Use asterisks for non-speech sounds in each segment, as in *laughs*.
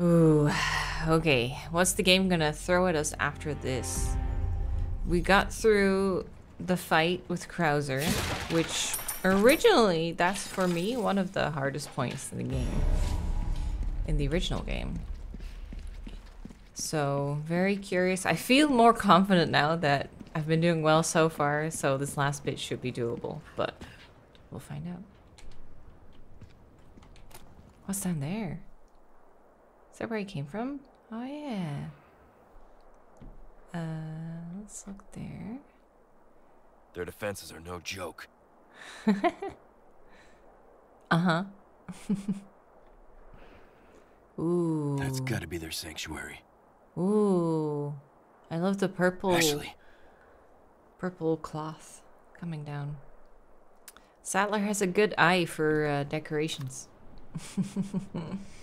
Ooh, *sighs* okay. What's the game gonna throw at us after this? We got through the fight with Krauser, which originally, that's for me one of the hardest points in the game. In the original game. So, very curious. I feel more confident now that I've been doing well so far, so this last bit should be doable, but we'll find out. What's down there? Is that where he came from? Oh yeah. Uh, let's look there. Their defenses are no joke. *laughs* Uh-huh. *laughs* Ooh. That's gotta be their sanctuary. Ooh. I love the purple Ashley, purple cloth coming down. Saddler has a good eye for uh, decorations. *laughs*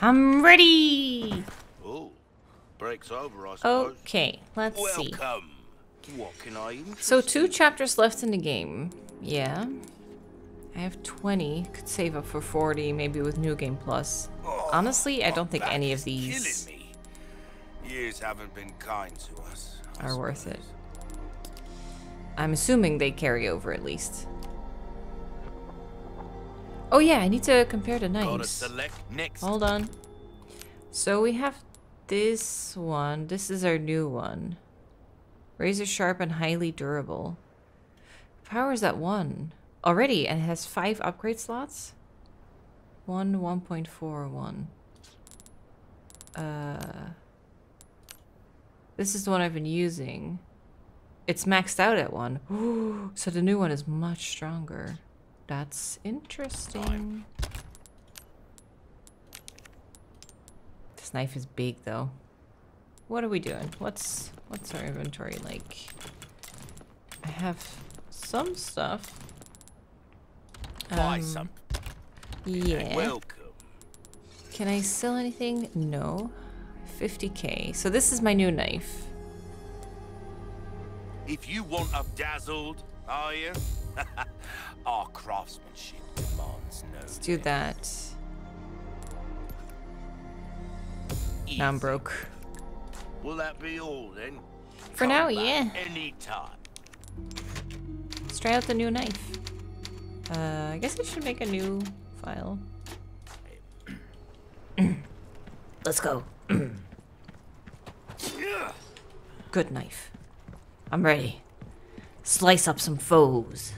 I'm ready. Oh, breaks over, I suppose. Okay, let's see. Welcome. What can I So two chapters left in the game. Yeah. I have 20. Could save up for 40, maybe with New Game Plus. Oh, Honestly, I don't think any of these me. Years haven't been kind to us. I are worth it. I'm assuming they carry over at least. Oh yeah, I need to compare the knives. Hold on. So we have this one. This is our new one. Razor sharp and highly durable. Power is at one already, and it has five upgrade slots. One, one point four, one. Uh, this is the one I've been using. It's maxed out at one. *gasps* so the new one is much stronger. That's interesting. This knife is big though. What are we doing? What's what's our inventory like? I have some stuff. Buy Um, some. Yeah. Welcome. Can I sell anything? No. 50k. So this is my new knife. If you want a dazzled, are you? *laughs* Our craftsmanship demands no. Let's do that. Now I'm broke. Will that be all then? For Come now, yeah. Any time. Let's try out the new knife. Uh, I guess I should make a new file. *clears throat* Let's go. *clears throat* Good knife. I'm ready. Slice up some foes.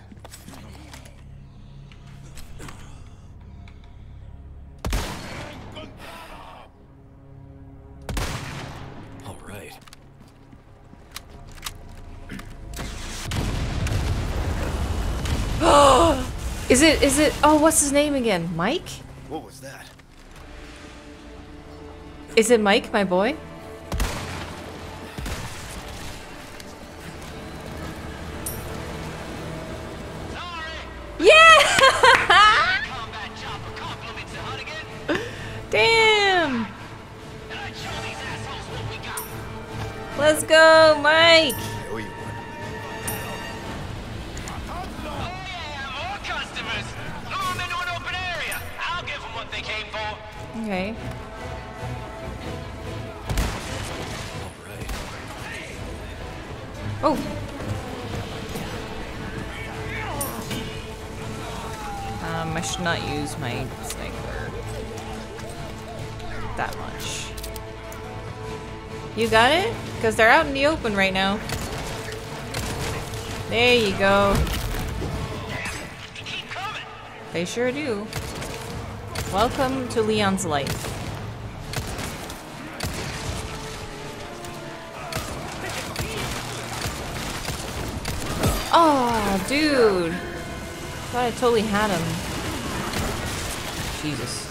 Is it, is it, oh, what's his name again? Mike? What was that? Is it Mike, my boy? Because they're out in the open right now. There you go. They sure do. Welcome to Leon's life. Oh, dude. Thought I totally had him. Jesus.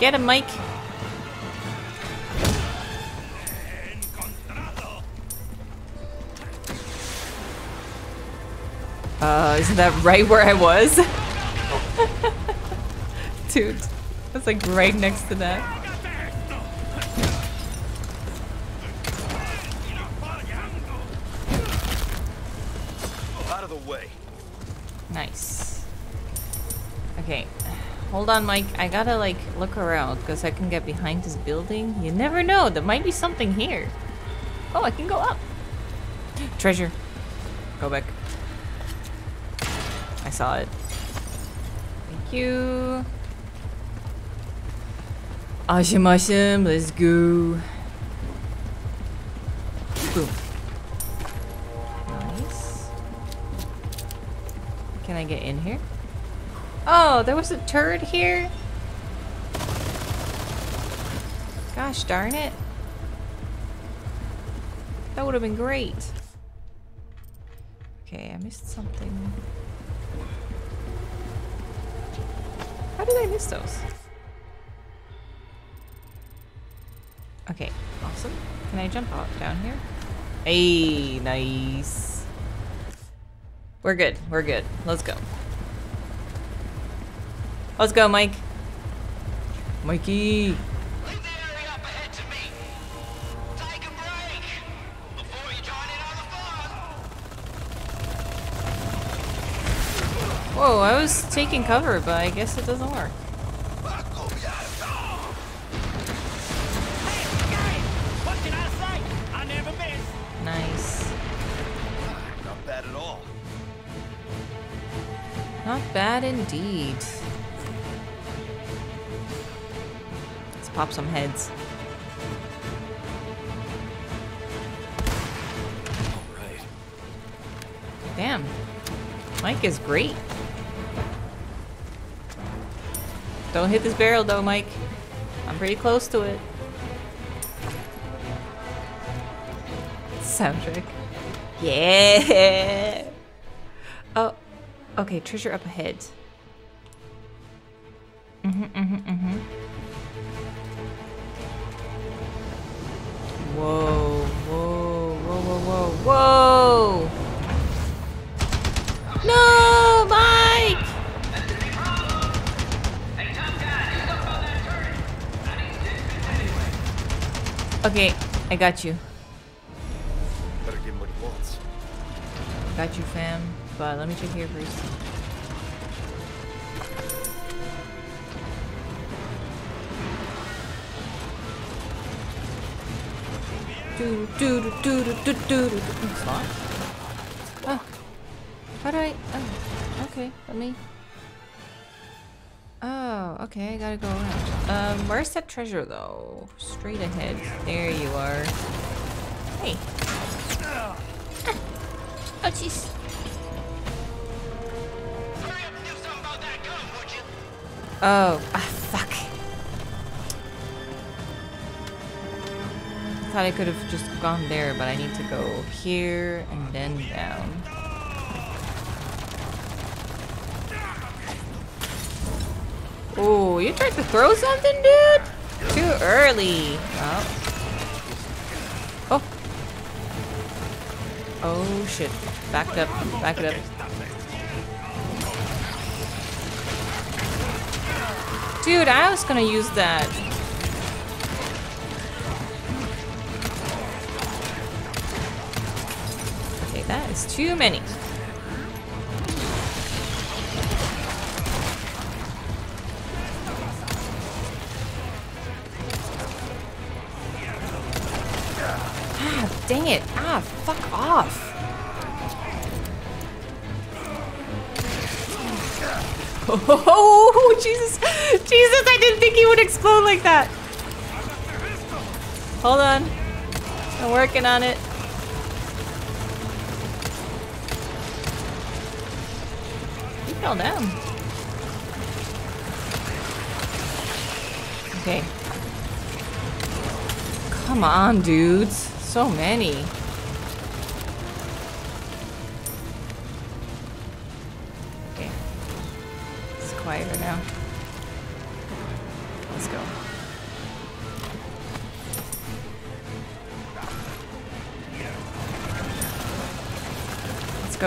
Get him, Mike. Uh, isn't that right where I was? *laughs* Dude, that's like right next to that. On, Mike. I gotta, like, look around because I can get behind this building. You never know. There might be something here. Oh, I can go up. Treasure. Go back. I saw it. Thank you. Awesome, awesome. Let's go. Boom. Nice. Can I get in here? Oh, there was a turd here? Gosh darn it. That would have been great. Okay, I missed something. How did I miss those? Okay, awesome. Can I jump out down here? Hey, nice. We're good. We're good. Let's go. In on the fun. Whoa, I was taking cover, but I guess it doesn't work. Watching out of sight. I never miss. Nice. Not bad at all. Not bad indeed. Pop some heads. All right. Damn. Mike is great. Don't hit this barrel though, Mike. I'm pretty close to it. Soundtrack. Yeah. Oh, okay. Treasure up ahead. Got you. Better give him what he wants. Got you, fam. But let me check here first. Do do do do do do do do. Slot. Okay. I gotta go around. Um. Where's that treasure though? Straight ahead. There you are. Hey. Oh, jeez. Oh, ah, fuck. Thought I could have just gone there, but I need to go here and then down. Oh, Oh, you tried to throw something, dude? Too early. Oh. Oh. Oh, shit. Back it up. Back it up. Dude, I was gonna use that. Okay, that is too many. Working on it. He fell down. Okay. Come on, dudes. So many.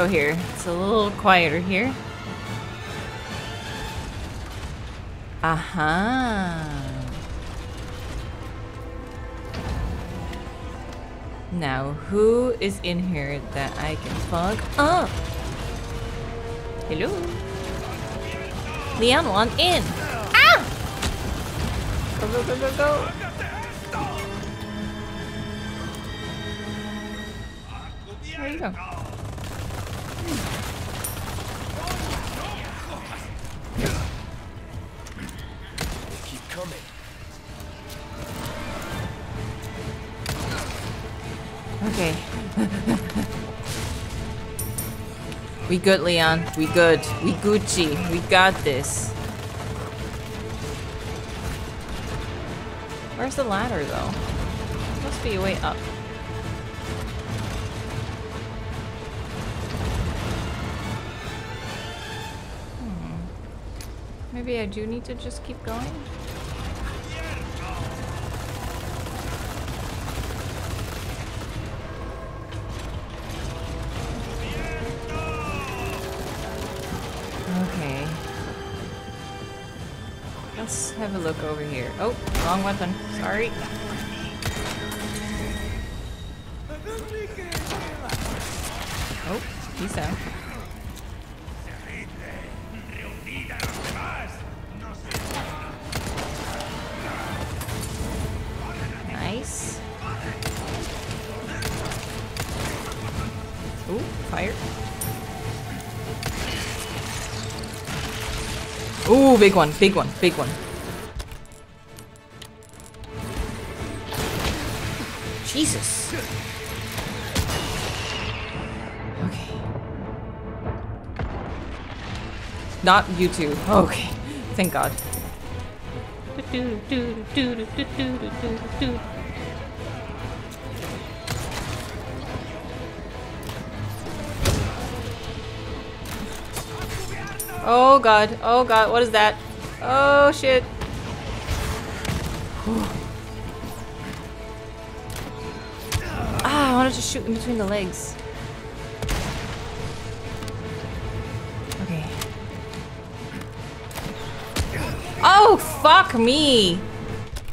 Here. It's a little quieter here. Aha. Now, who is in here that I can fuck up? Hello. Leon want in. Ah! Go go go go go. We good, Leon. We good. We Gucci. We got this. Where's the ladder, though? Must be way up. Hmm. Maybe I do need to just keep going? Look over here. Oh, wrong weapon. Sorry. Oh, peace out. Nice. Ooh, fire. Ooh, big one, big one, big one. Not you two. Okay. Thank God. Oh god. Oh god. What is that? Oh shit. ah, I wanted to shoot in between the legs. Fuck me.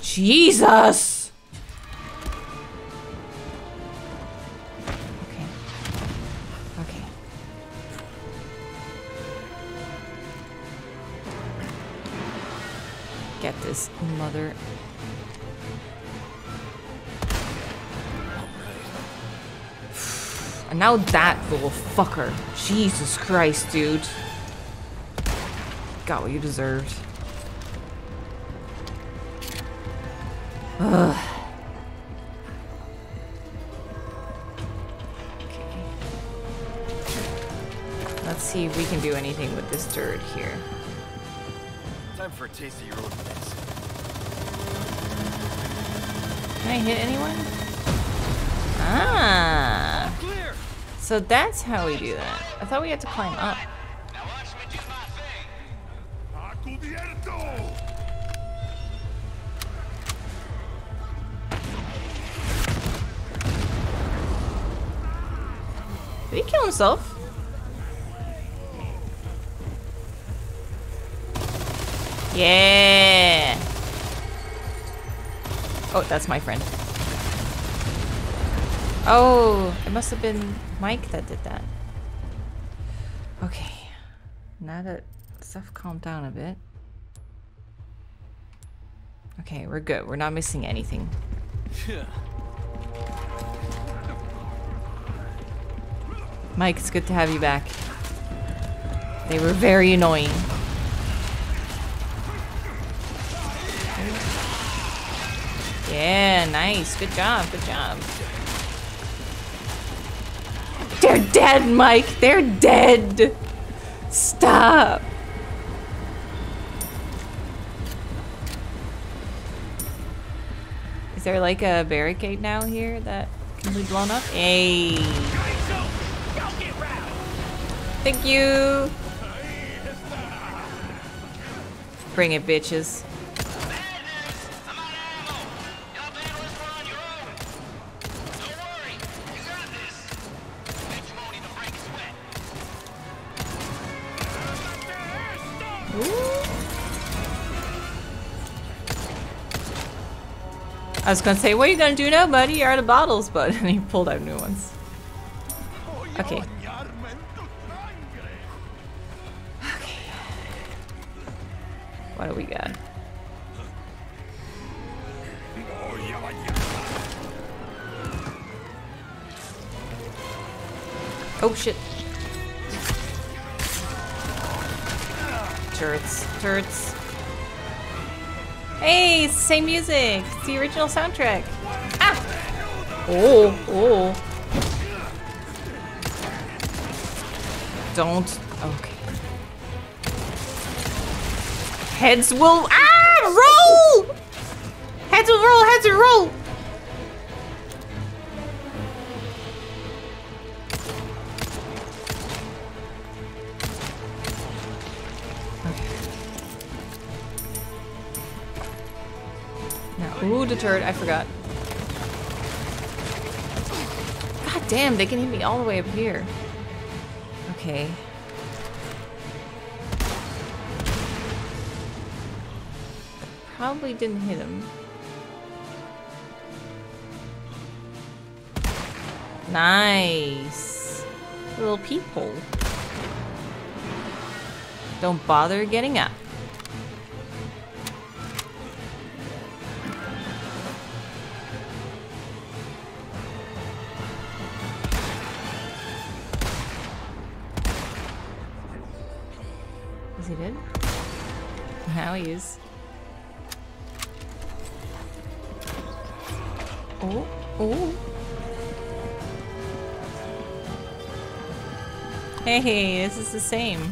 Jesus. Okay. Okay. Get this mother. And now that little fucker. Jesus Christ, dude. Got what you deserved. Ugh. Okay. Let's see if we can do anything with this dirt here. Time for a taste of your own medicine. Can I hit anyone? Ah. Clear! So that's how we do that. I thought we had to climb up. Did he kill himself? Yeah. Oh, that's my friend. Oh, it must have been Mike that did that. Okay. Now that stuff calmed down a bit. Okay, we're good. We're not missing anything. Mike, it's good to have you back. They were very annoying. Yeah, nice. Good job. Good job. They're dead, Mike. They're dead. Stop. Is there like a barricade now here that can be blown up? Hey. Thank you. Bring it, bitches. I'm out of ammo. Y'all handle this one on your own. Don't worry. You got this. Bet you won't even break a sweat. I was gonna say, what are you gonna do now, buddy? You're out of bottles, but *laughs* and he pulled out new ones. Okay. What do we got? Oh shit. Turrets, turrets. Hey, it's the same music. It's the original soundtrack. Ah! Oh, oh. Don't. Heads will. Ah! Roll! Heads will roll, heads will roll! Now, ooh, deterred. I forgot. God damn, they can hit me all the way up here. Okay. Probably didn't hit him. Nice. Little peephole. Don't bother getting up. Hey, this is the same.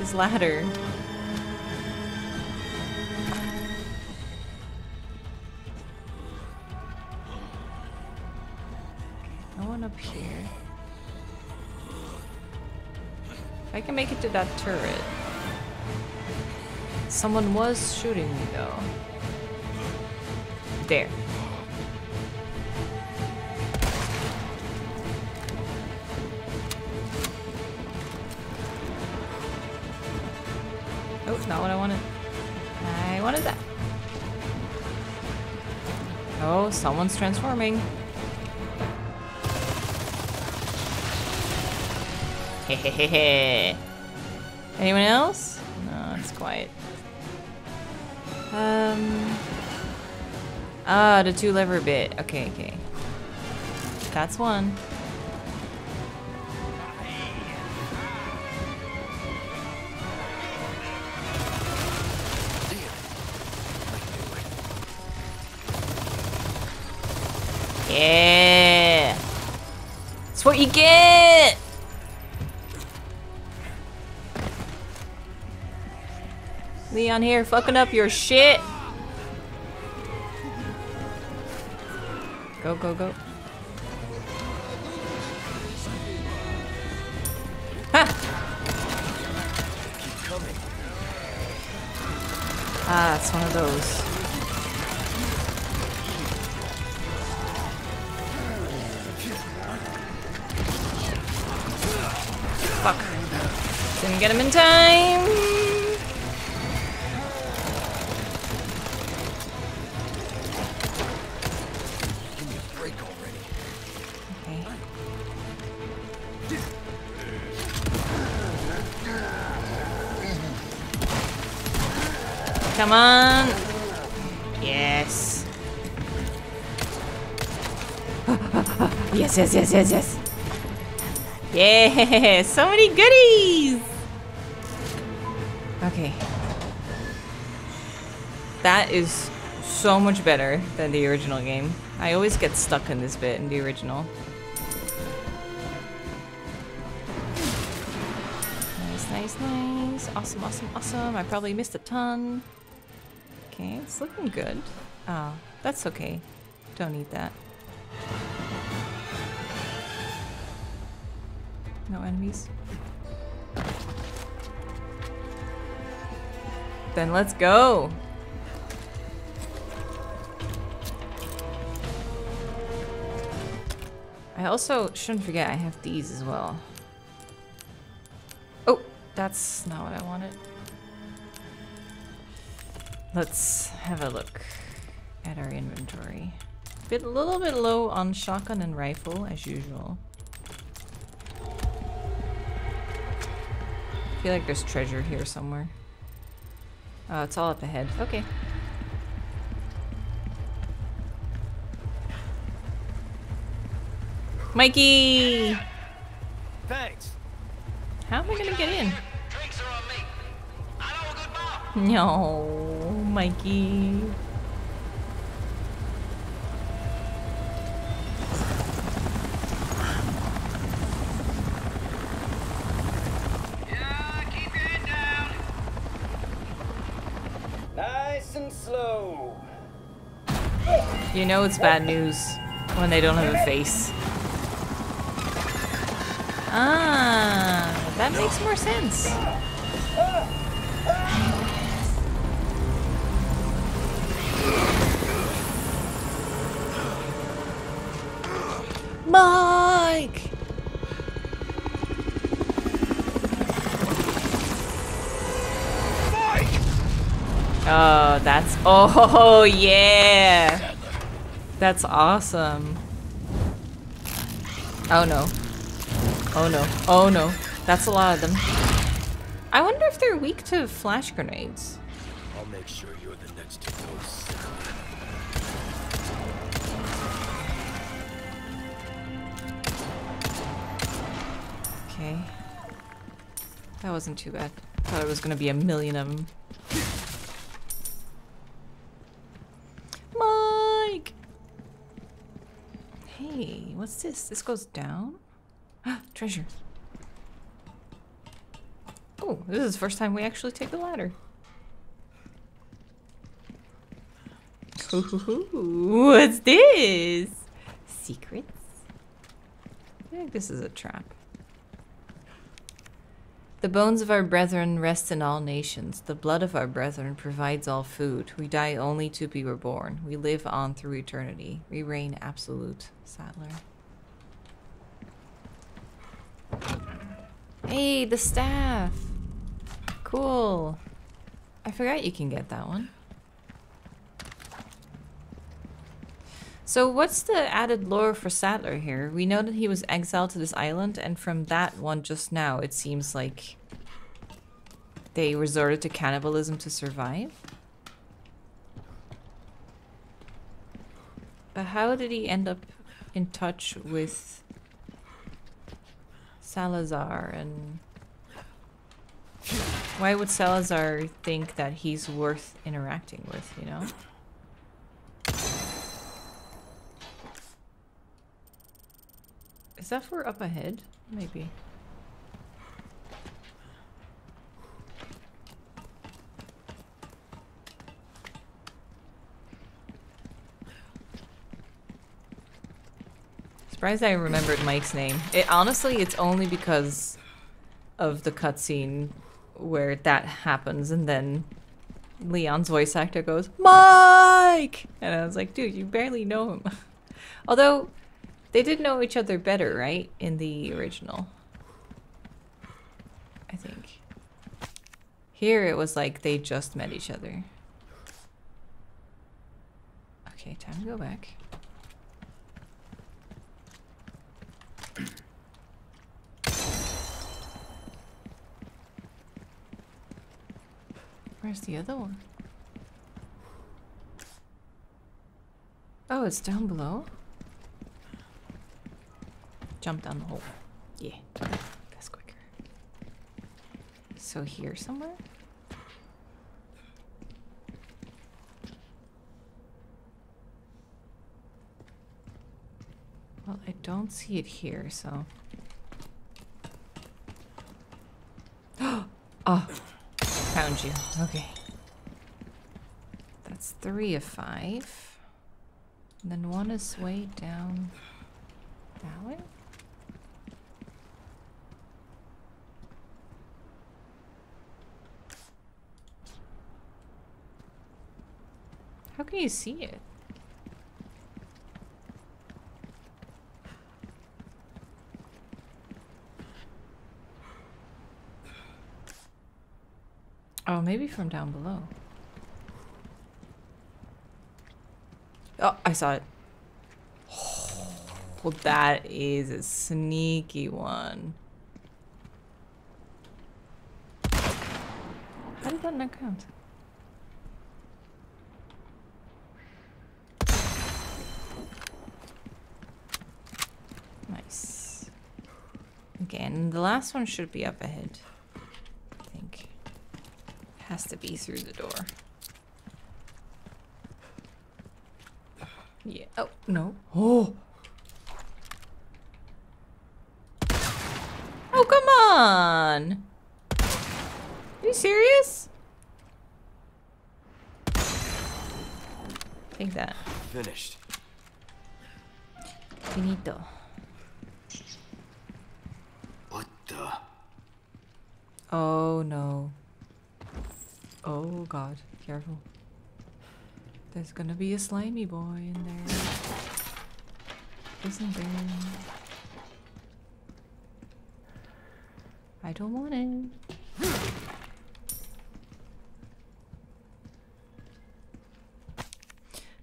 This ladder. No one up here. If I can make it to that turret. Someone was shooting me though. There. Someone's transforming. Hehehe. *laughs* Anyone else? No, it's quiet. Um. Ah, the two lever bit. Okay, okay. That's one. Leon here fucking up your shit. Go, go, go. Ha! Ah, it's one of those. Fuck. Didn't get him in time. Come on. Yes. yes, yes, yes, yes, yes. Yeah, so many goodies. Okay. That is so much better than the original game. I always get stuck in this bit in the original. Nice, nice, nice. Awesome, awesome, awesome. I probably missed a ton. Okay, it's looking good. Oh, that's okay. Don't need that. No enemies. Then let's go. I also shouldn't forget I have these as well. Oh, that's not what I wanted. Let's have a look at our inventory. Bit a little bit low on shotgun and rifle as usual. I feel like there's treasure here somewhere. Oh, it's all up ahead. Okay. Mikey! Thanks. How am I gonna get in? Drinks are on me. I know a good bar. No, Mikey. Yeah, keep your head down. Nice and slow. You know it's bad news when they don't have a face. Ah, that makes more sense. Mike! Mike! Oh, that's oh yeah. That's awesome. Oh no. Oh no. Oh no. That's a lot of them. I wonder if they're weak to flash grenades. I'll make sure you're the next to go. Okay. That wasn't too bad. Thought it was gonna be a million of them. Mike! Hey, what's this? This goes down? *gasps* Treasure. Oh, this is the first time we actually take the ladder. Ooh, what's this? Secrets? I think this is a trap. The bones of our brethren rest in all nations. The blood of our brethren provides all food. We die only to be reborn. We live on through eternity. We reign absolute. Saddler. Hey, the staff. Cool. I forgot you can get that one. So what's the added lore for Saddler here? We know that he was exiled to this island, and from that one just now, it seems like they resorted to cannibalism to survive. But how did he end up in touch with Salazar and why would Salazar think that he's worth interacting with, you know? Is that for up ahead? Maybe. Surprised I remembered Mike's name. It honestly, it's only because of the cutscene where that happens, and then Leon's voice actor goes, "Mike," and I was like, "Dude, you barely know him." *laughs* Although they did know each other better, right? In the original. I think. Here it was like they just met each other. Okay, time to go back. Where's the other one? Oh, it's down below? Jump down the hole. Yeah, that's quicker. So here somewhere? Well, I don't see it here, so. oh, *gasps* found you. Okay. That's three of five. And then one is way down that way? Can you see it? Oh, maybe from down below. Oh, I saw it. Well, that is a sneaky one. How did that not count? And the last one should be up ahead. I think. Has to be through the door. Yeah. Oh, no. Oh! Oh, come on! Are you serious? Take that. Finished. Finito. What the? Oh no. Oh god, careful. There's gonna be a slimy boy in there. Isn't there? I don't want it.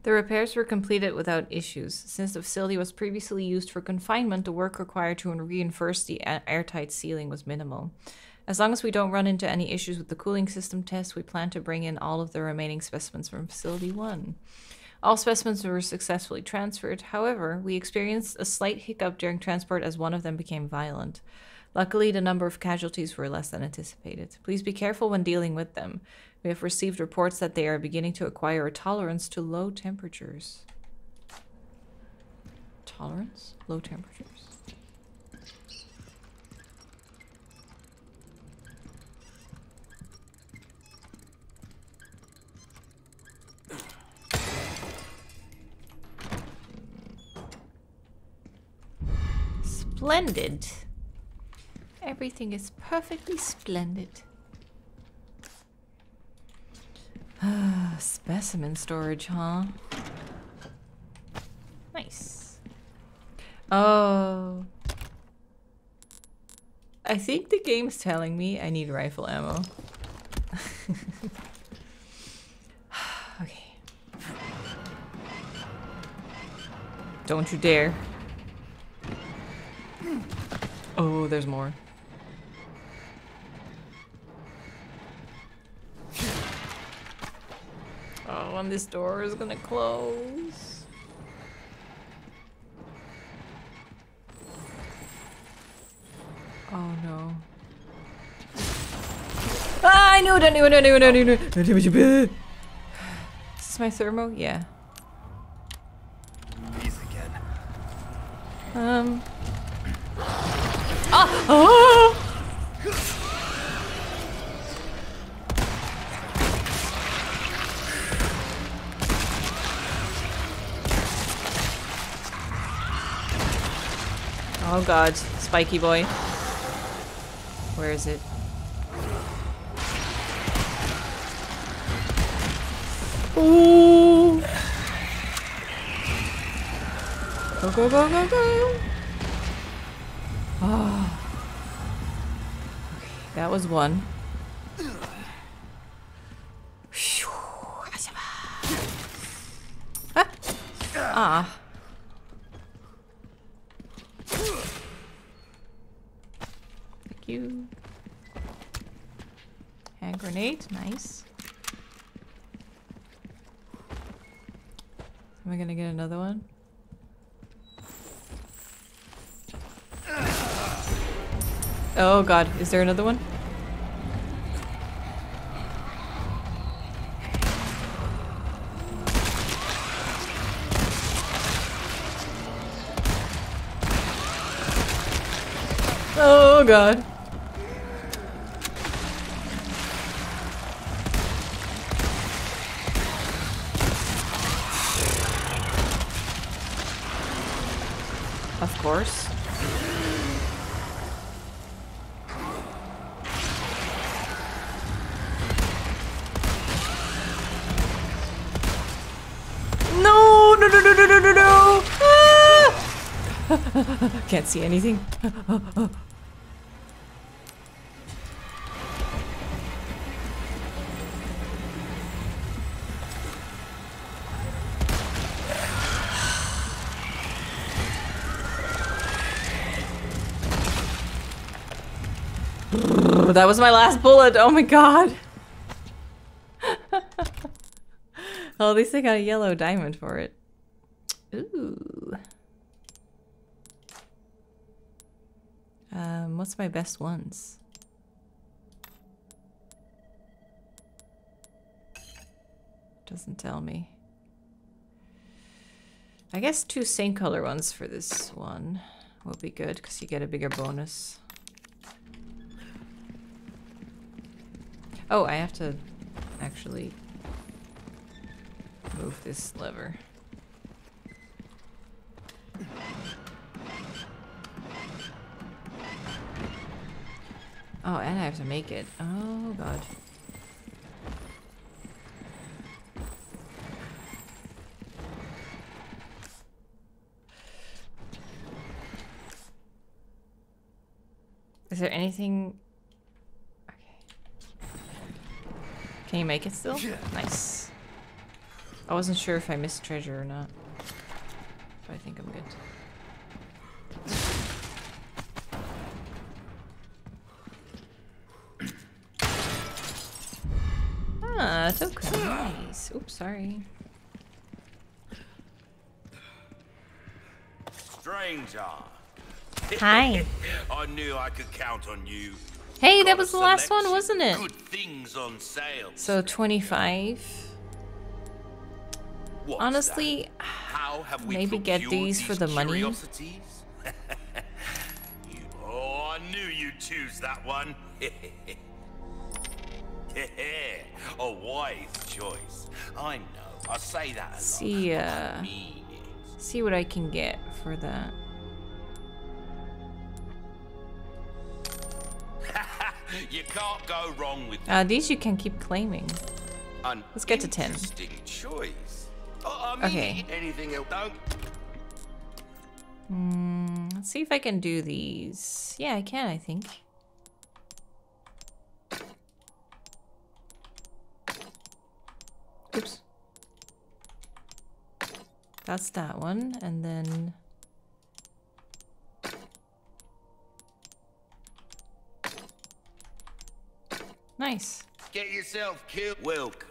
The repairs were completed without issues. Since the facility was previously used for confinement, the work required to reinforce the airtight ceiling was minimal. As long as we don't run into any issues with the cooling system test, we plan to bring in all of the remaining specimens from Facility 1. All specimens were successfully transferred. However, we experienced a slight hiccup during transport as one of them became violent. Luckily, the number of casualties were less than anticipated. Please be careful when dealing with them. We have received reports that they are beginning to acquire a tolerance to low temperatures. Tolerance? Low temperatures? Splendid. Everything is perfectly splendid. Ah, Specimen storage, huh? Nice. Oh. I think the game's telling me I need rifle ammo. *laughs* *sighs* okay. Don't you dare. Oh, there's more. Oh, and this door is gonna close. Oh no. Ah, I knew it, I knew it, I knew it, I knew it. I knew it. Is this is my thermo? Yeah. These again. Um. God, spiky boy. Where is it? Ooh! Go, go, go, go, go! Oh. Okay, that was one. Phew. Ah. ah. Thank you. Hand grenade, nice. Am I gonna get another one? Oh god, is there another one? Oh god. *laughs* Can't see anything. *laughs* that was my last bullet. Oh my god. *laughs* oh, at least I got a yellow diamond for it. Ooh. Um, what's my best ones? Doesn't tell me. I guess two same color ones for this one will be good because you get a bigger bonus. Oh, I have to actually move this lever. Oh, and I have to make it. Oh, God. Is there anything... Okay. Can you make it still? Nice. I wasn't sure if I missed treasure or not. But I think I'm good. It's okay. Nice. Oops, sorry. Stranger. Hi. *laughs* I knew I could count on you. Hey, Got that was the last one, wasn't it? Good things on sale. So 25. What's Honestly. How have we maybe get procured these for the money. *laughs* you, oh, I knew you'd choose that one. *laughs* *laughs* a wise choice. I know. I say that a lot. See, uh, see what I can get for that. *laughs* You can't go wrong with Uh, these you can keep claiming. an Let's get to 10. choice. Oh, I mean, Okay. anything else? Don't Hmm, let's see if I can do these. Yeah, I can, I think. That's that one, and then... Nice. get yourself killed. Welcome.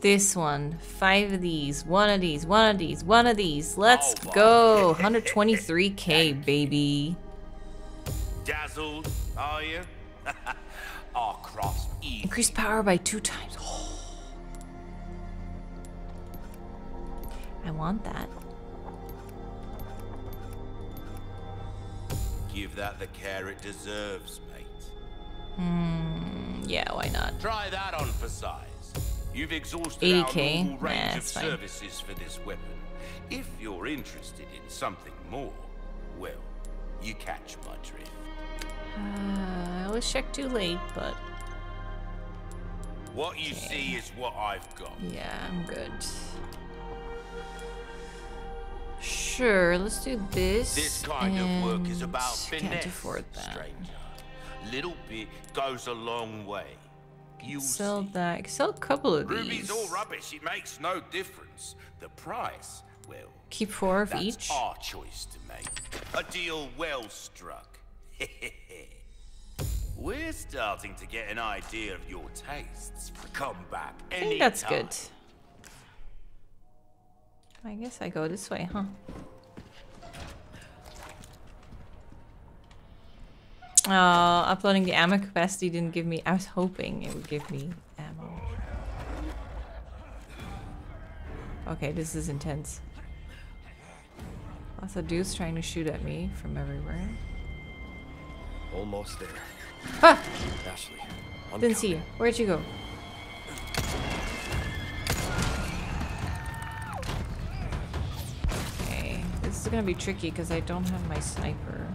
This one. Five of these. One of these. One of these. One of these. Let's Oh, go. 123k, *laughs* baby. Dazzled, are you? *laughs* Our cross. Increase power by two times. Want that. Give that the care it deserves, mate. Mm, yeah, why not? Try that on for size. You've exhausted 80K? our normal Nah, of fine. services for this weapon. If you're interested in something more, well, you catch my drift. Uh, I was checked too late, but What you see is what I've got. yeah, I'm good. Sure, let's do this. This kind of work is and about finesse, Can't afford that. stranger. Little bit goes a long way. You Sell see. that. Sell a couple of Ruby's these. all rubbish. It makes no difference. The price, well, Keep four of that's each. our choice to make. A deal well struck. *laughs* We're starting to get an idea of your tastes. Come back I think that's good. I guess I go this way, huh? Oh, uploading the ammo capacity didn't give me. I was hoping it would give me ammo. Okay, this is intense. Lots of dudes trying to shoot at me from everywhere. Almost there. Ah! Ashley. I'm Didn't see you. Where'd you go? This is gonna be tricky because I don't have my sniper.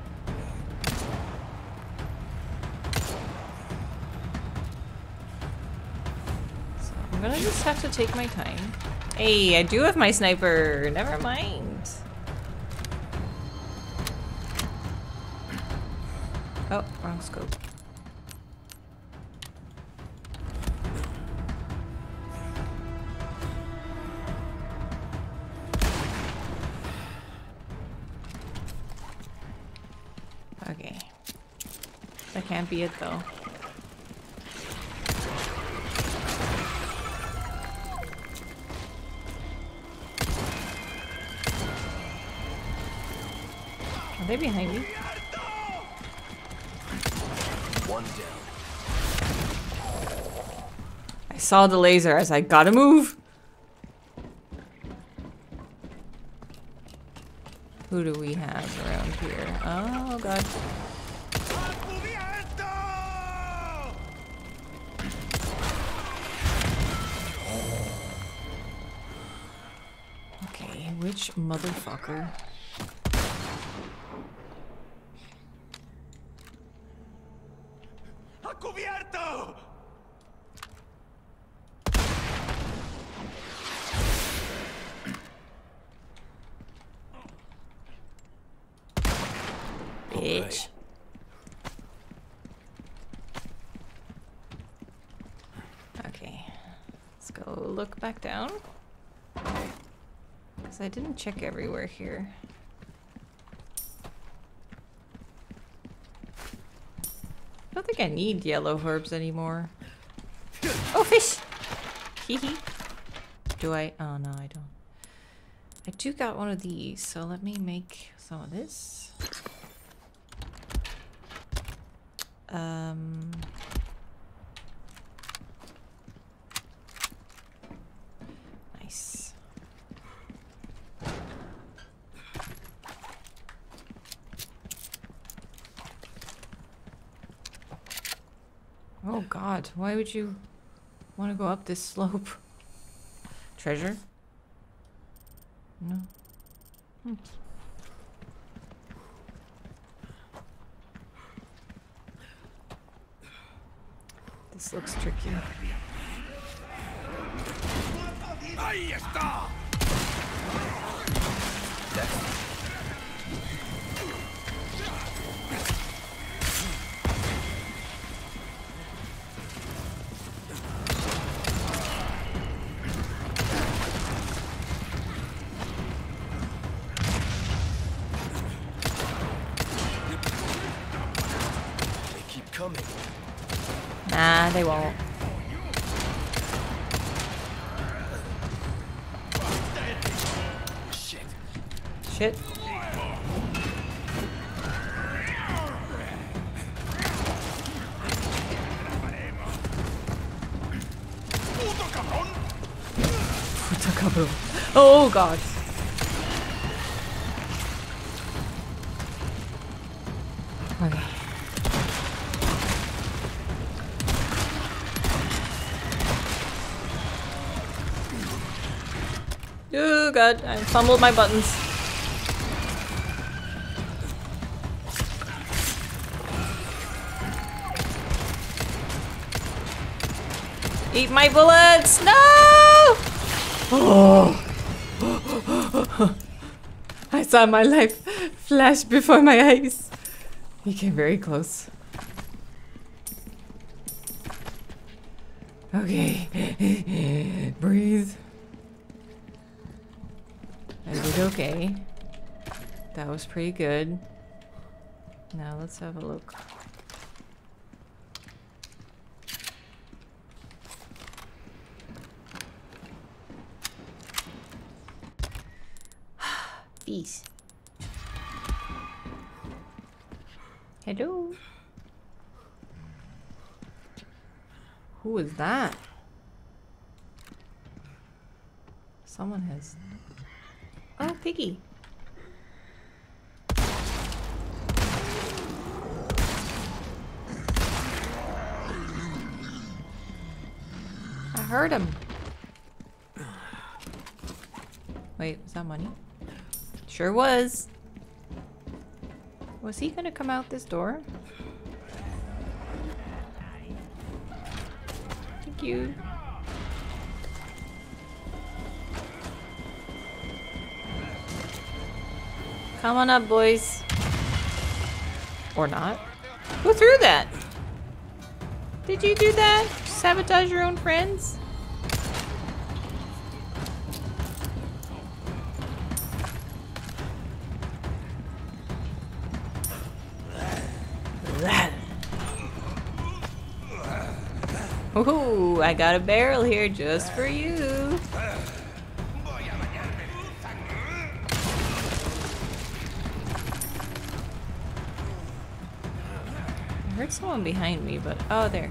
So I'm gonna just have to take my time. Hey, I do have my sniper. Never mind. Oh, wrong scope. can't be it though. Are they behind me? One down. I saw the laser as I gotta move. Motherfucker? ¡A cubierto! Bitch. Okay. Let's go look back down. Because I didn't check everywhere here. I don't think I need yellow herbs anymore. Oh, fish! Hehe. Do I? Oh, no, I don't. I do got one of these, so let me make some of this. Um. Nice. God, why would you want to go up this *laughs* slope? Treasure? No. Hmm. Nah, they won't. Shit. Shit. Oh god. God, I fumbled my buttons. Eat my bullets! No! *gasps* I saw my life flash before my eyes. He came very close. Pretty good. Now let's have a look. *sighs* Peace. Hello. Who is that? Someone has. Oh, Piggy. Heard him. Wait, was that money? Sure was. Was he gonna come out this door? Thank you. Come on up, boys. Or not. Who threw that? Did you do that? Sabotage your own friends? Ooh, I got a barrel here just for you. I heard someone behind me, but oh, there.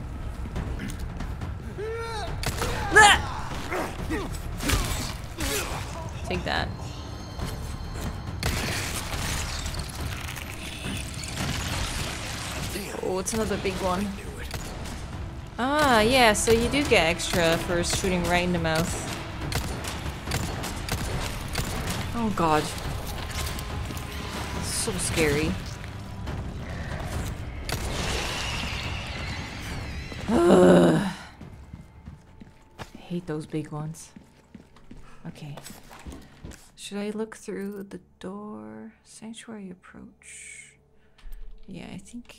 Take that. Oh, it's another big one. Ah, yeah, so you do get extra for shooting right in the mouth. Oh god. So scary. Ugh. I hate those big ones. Okay. Should I look through the door? Sanctuary approach. Yeah, I think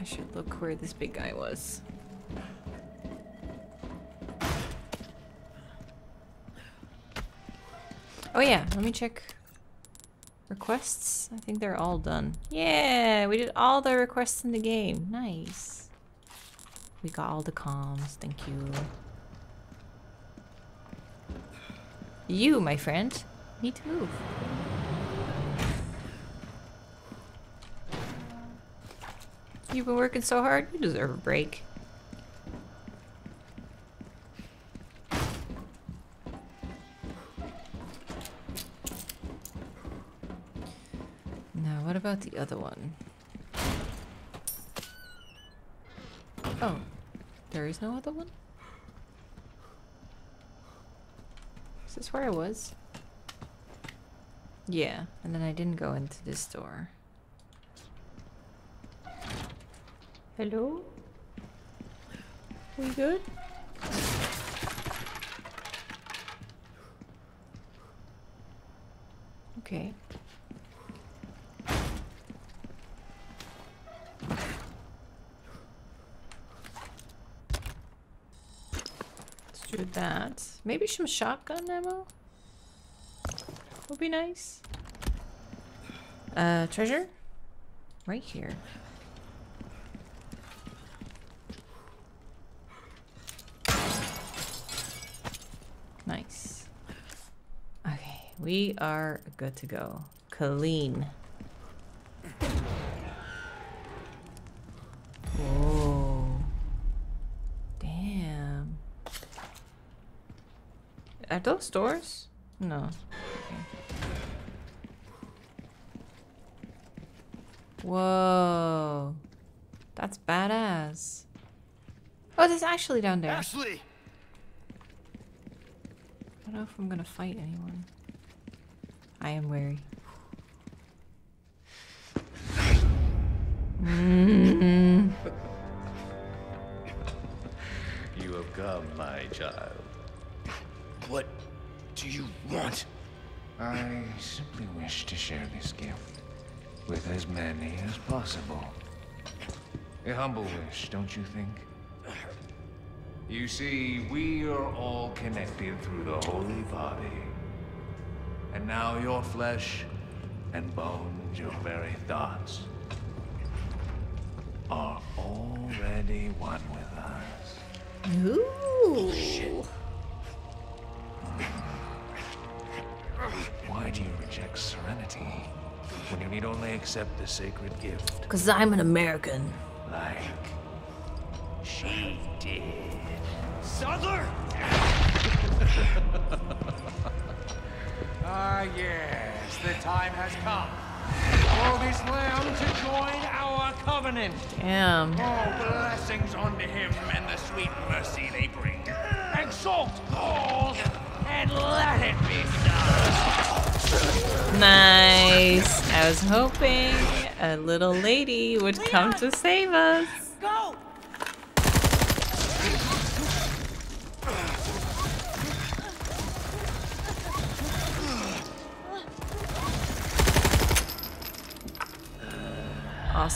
I should look where this big guy was. Oh yeah, let me check requests. I think they're all done. Yeah, we did all the requests in the game. Nice. We got all the comms. Thank you. You, my friend, need to move. You've been working so hard, you deserve a break. Now, what about the other one? Oh, there is no other one? Is this where I was? Yeah, and then I didn't go into this door. Hello? We good? Okay. Let's do that. Maybe some shotgun ammo? Would be nice. Uh, treasure? Right here. Nice. Okay, we are good to go. Clean. Whoa. Damn. Are those doors? No. Okay. Whoa. That's badass. Oh, there's actually down there. Ashley! I don't know if I'm gonna fight anyone. I am wary. Mm. *laughs* You have come, my child. What do you want? I simply wish to share this gift with as many as possible. A humble wish, don't you think? You see, we are all connected through the holy body. And now your flesh and bones, your very thoughts, are already one with us. Ooh. Why do you reject serenity when you need only accept the sacred gift Cause I'm an American. like she did? Saddler! Ah, yes, the time has come for this lamb to join our covenant. Damn. All blessings unto him and the sweet mercy they bring. Exalt all and let it be done. Nice. I was hoping a little lady would come to save us. Go!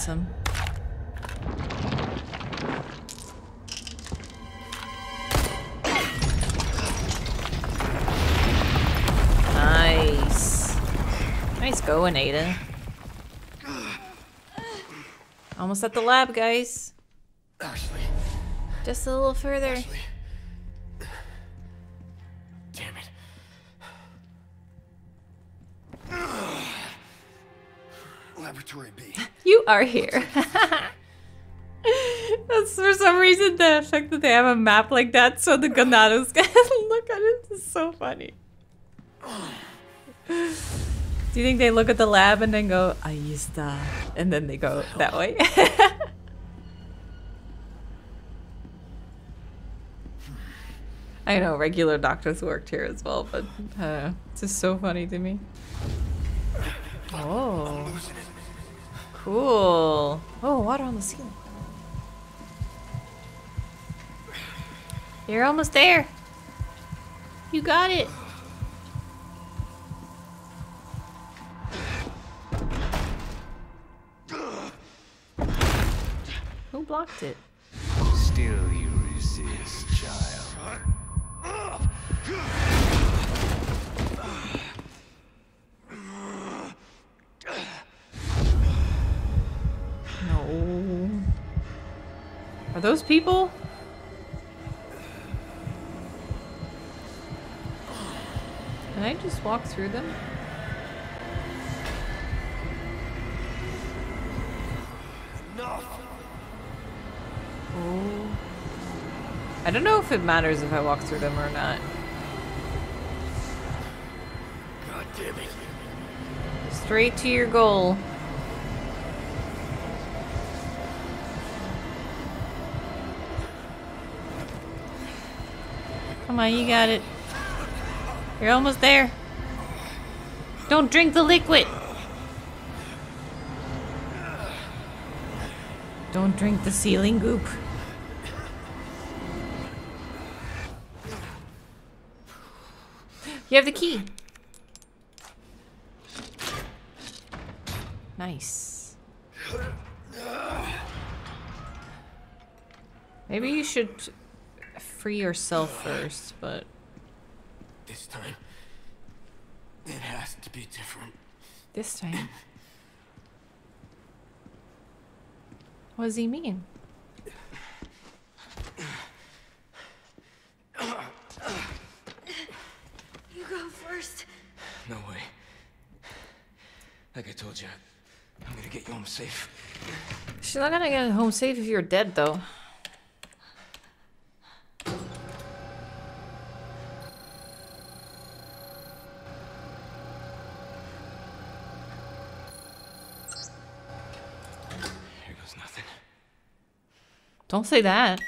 Awesome. Nice. Nice going, Ada. Almost at the lab, guys. Ashley. Just a little further. Ashley. Are here. *laughs* That's for some reason the fact that they have a map like that so the Ganados *laughs* can look at it. is so funny. Do you think they look at the lab and then go, está, and then they go that way? *laughs* I know regular doctors worked here as well, but uh, it's just so funny to me. Oh. Cool. Oh, water on the ceiling. You're almost there. You got it. Who blocked it? Still you resist, child. Those people? Can I just walk through them? Oh. I don't know if it matters if I walk through them or not. God damn it. Straight to your goal. Come on, you got it. You're almost there. Don't drink the liquid. Don't drink the ceiling goop. You have the key. Nice. Maybe you should free yourself first, but This time, it has to be different. this time. What does he mean? You go first. No way. Like I told you, I'm gonna get you home safe. She's not gonna get home safe if you're dead, though. Here goes nothing. Don't say that.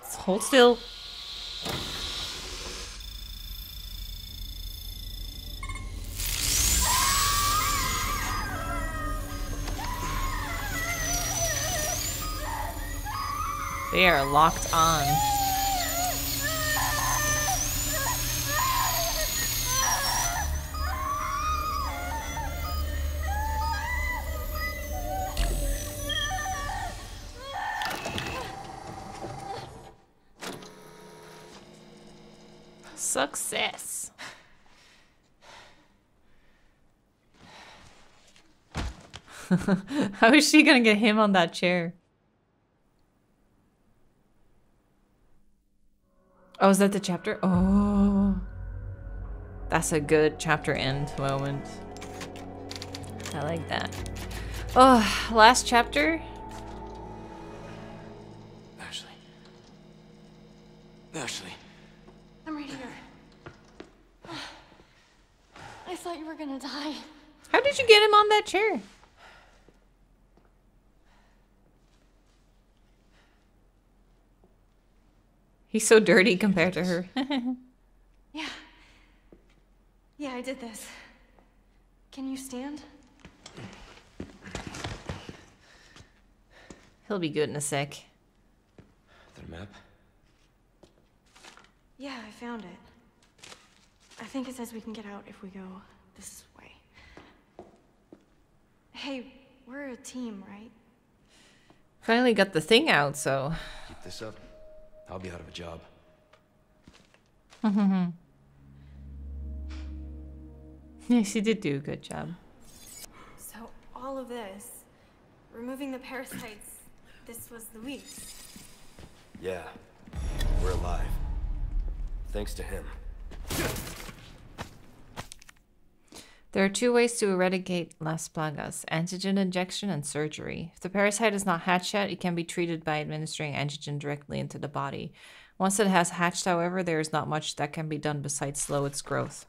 Just hold still. They are locked on. *laughs* How is she gonna get him on that chair? Oh, is that the chapter? Oh. That's a good chapter end moment. I like that. Oh, last chapter? Ashley. Ashley. I'm right here. *sighs* I thought you were gonna die. How did you get him on that chair? He's so dirty compared to her. *laughs* Yeah. Yeah, I did this. Can you stand? He'll be good in a sec. The map? Yeah, I found it. I think it says we can get out if we go this way. Hey, we're a team, right? Finally got the thing out, so. Keep this up. I'll be out of a job. *laughs* Yes, you did do a good job. So, all of this, removing the parasites, this was the Luis. Yeah. We're alive. Thanks to him. There are two ways to eradicate Las Plagas antigen injection and surgery. If the parasite is not hatched yet, it can be treated by administering antigen directly into the body. Once it has hatched, however, there is not much that can be done besides slow its growth.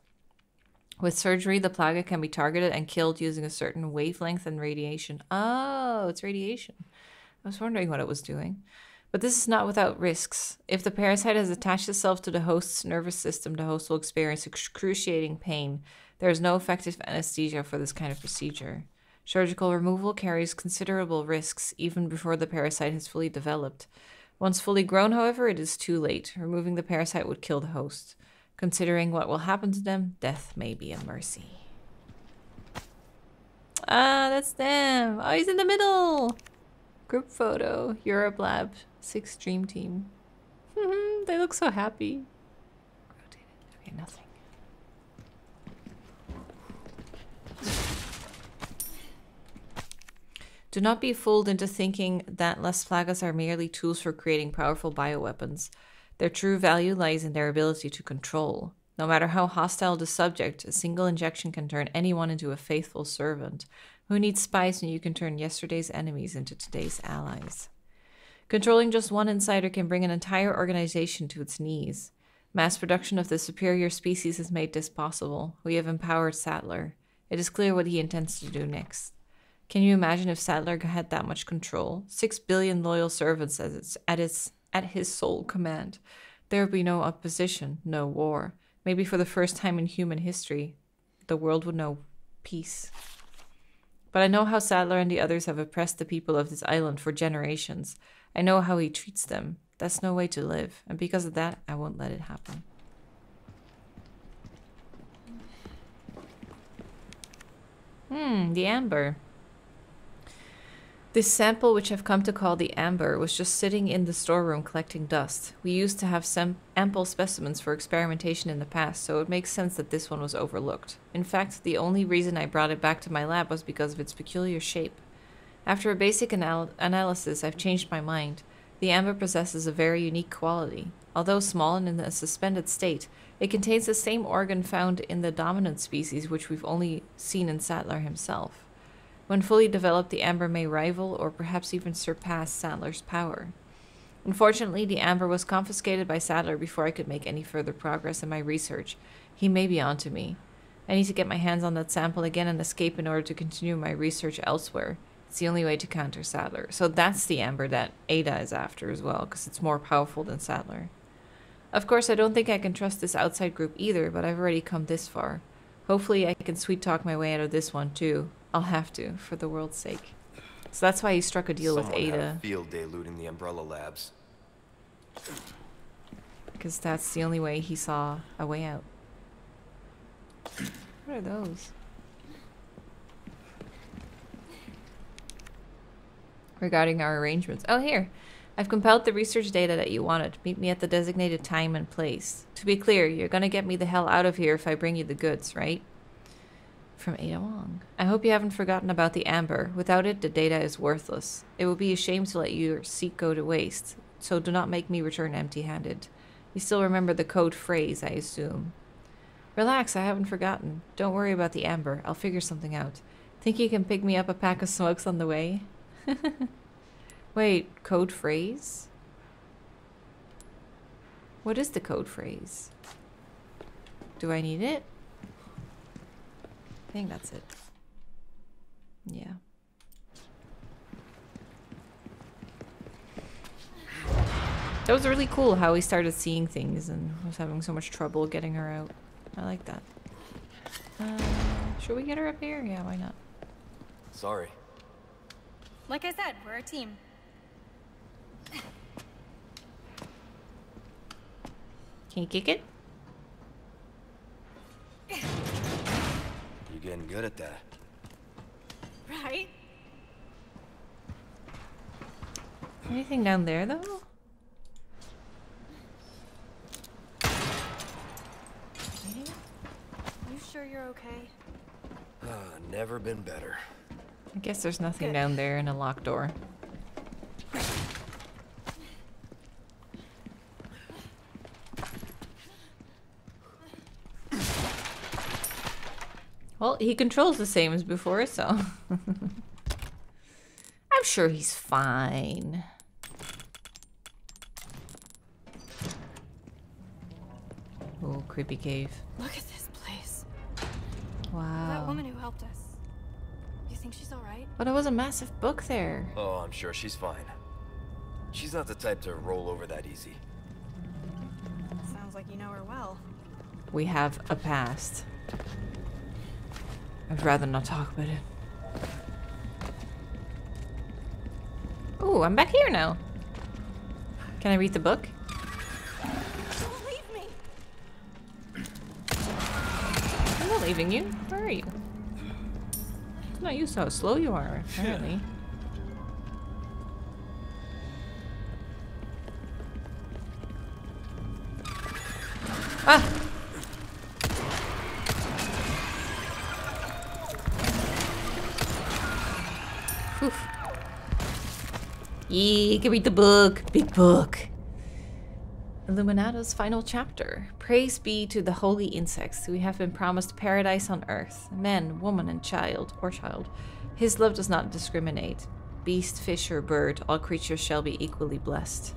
With surgery, the plaga can be targeted and killed using a certain wavelength and radiation. Oh, it's radiation. I was wondering what it was doing. But this is not without risks. If the parasite has attached itself to the host's nervous system, the host will experience excruciating pain. There is no effective anesthesia for this kind of procedure. Surgical removal carries considerable risks even before the parasite has fully developed. Once fully grown, however, it is too late. Removing the parasite would kill the host. Considering what will happen to them, death may be a mercy. Ah, that's them. Oh, he's in the middle. Group photo. Europe Lab. Six Dream Team. *laughs* They look so happy. Rotate it. Okay, nothing. Do not be fooled into thinking that Las Plagas are merely tools for creating powerful bioweapons. Their true value lies in their ability to control. No matter how hostile the subject, a single injection can turn anyone into a faithful servant. Who needs spies when you can turn yesterday's enemies into today's allies? Controlling just one insider can bring an entire organization to its knees. Mass production of the superior species has made this possible. We have empowered Saddler. It is clear what he intends to do next. Can you imagine if Saddler had that much control? Six billion loyal servants at, its, at, its, at his sole command. There would be no opposition, no war. Maybe for the first time in human history, the world would know peace. But I know how Saddler and the others have oppressed the people of this island for generations. I know how he treats them. That's no way to live, and because of that, I won't let it happen. Hmm, the amber. This sample, which I've come to call the amber, was just sitting in the storeroom collecting dust. We used to have some ample specimens for experimentation in the past, so it makes sense that this one was overlooked. In fact, the only reason I brought it back to my lab was because of its peculiar shape. After a basic anal analysis, I've changed my mind. The amber possesses a very unique quality. Although small and in a suspended state, it contains the same organ found in the dominant species, which we've only seen in Saddler himself. When fully developed, the amber may rival or perhaps even surpass Saddler's power. Unfortunately, the amber was confiscated by Saddler before I could make any further progress in my research. He may be onto me. I need to get my hands on that sample again and escape in order to continue my research elsewhere. It's the only way to counter Saddler. So that's the amber that Ada is after as well, because it's more powerful than Saddler. Of course, I don't think I can trust this outside group either, but I've already come this far. Hopefully, I can sweet talk my way out of this one too. I'll have to, for the world's sake. So that's why he struck a deal Someone with Ada. a field day looting the Umbrella Labs. Because that's the only way he saw a way out. What are those? Regarding our arrangements. Oh, here. I've compiled the research data that you wanted. Meet me at the designated time and place. To be clear, you're gonna get me the hell out of here if I bring you the goods, right? From Ada Wong. I hope you haven't forgotten about the amber. Without it, the data is worthless. It would be a shame to let your seat go to waste, so do not make me return empty-handed. You still remember the code phrase, I assume. Relax, I haven't forgotten. Don't worry about the amber. I'll figure something out. Think you can pick me up a pack of smokes on the way? *laughs* Wait, code phrase? What is the code phrase? Do I need it? I think that's it. Yeah. That was really cool how we started seeing things and was having so much trouble getting her out. I like that. Uh, should we get her up here? Yeah, why not? Sorry. Like I said, we're a team. Can you kick it? You're getting good at that. Right? Anything down there though? You sure you're okay? Uh, never been better. I guess there's nothing Good. down there in a locked door. Well, Well, he controls the same as before, so. *laughs* I'm sure he's fine. Oh, creepy cave. Look at this place. Wow. That woman who helped us. You think she's alright? But it was a massive book there. Oh, I'm sure she's fine. She's not the type to roll over that easy. Sounds like you know her well. We have a past. I'd rather not talk about it. Oh, I'm back here now. Can I read the book? Don't leave me! I'm not leaving you. Where are you? I'm not used to how slow you are, apparently. ah! Yeah, can read the book. Big book. Illuminato's final chapter. Praise be to the holy insects who have been promised paradise on earth, man, woman, and child, or child. His love does not discriminate. Beast, fish, or bird, all creatures shall be equally blessed.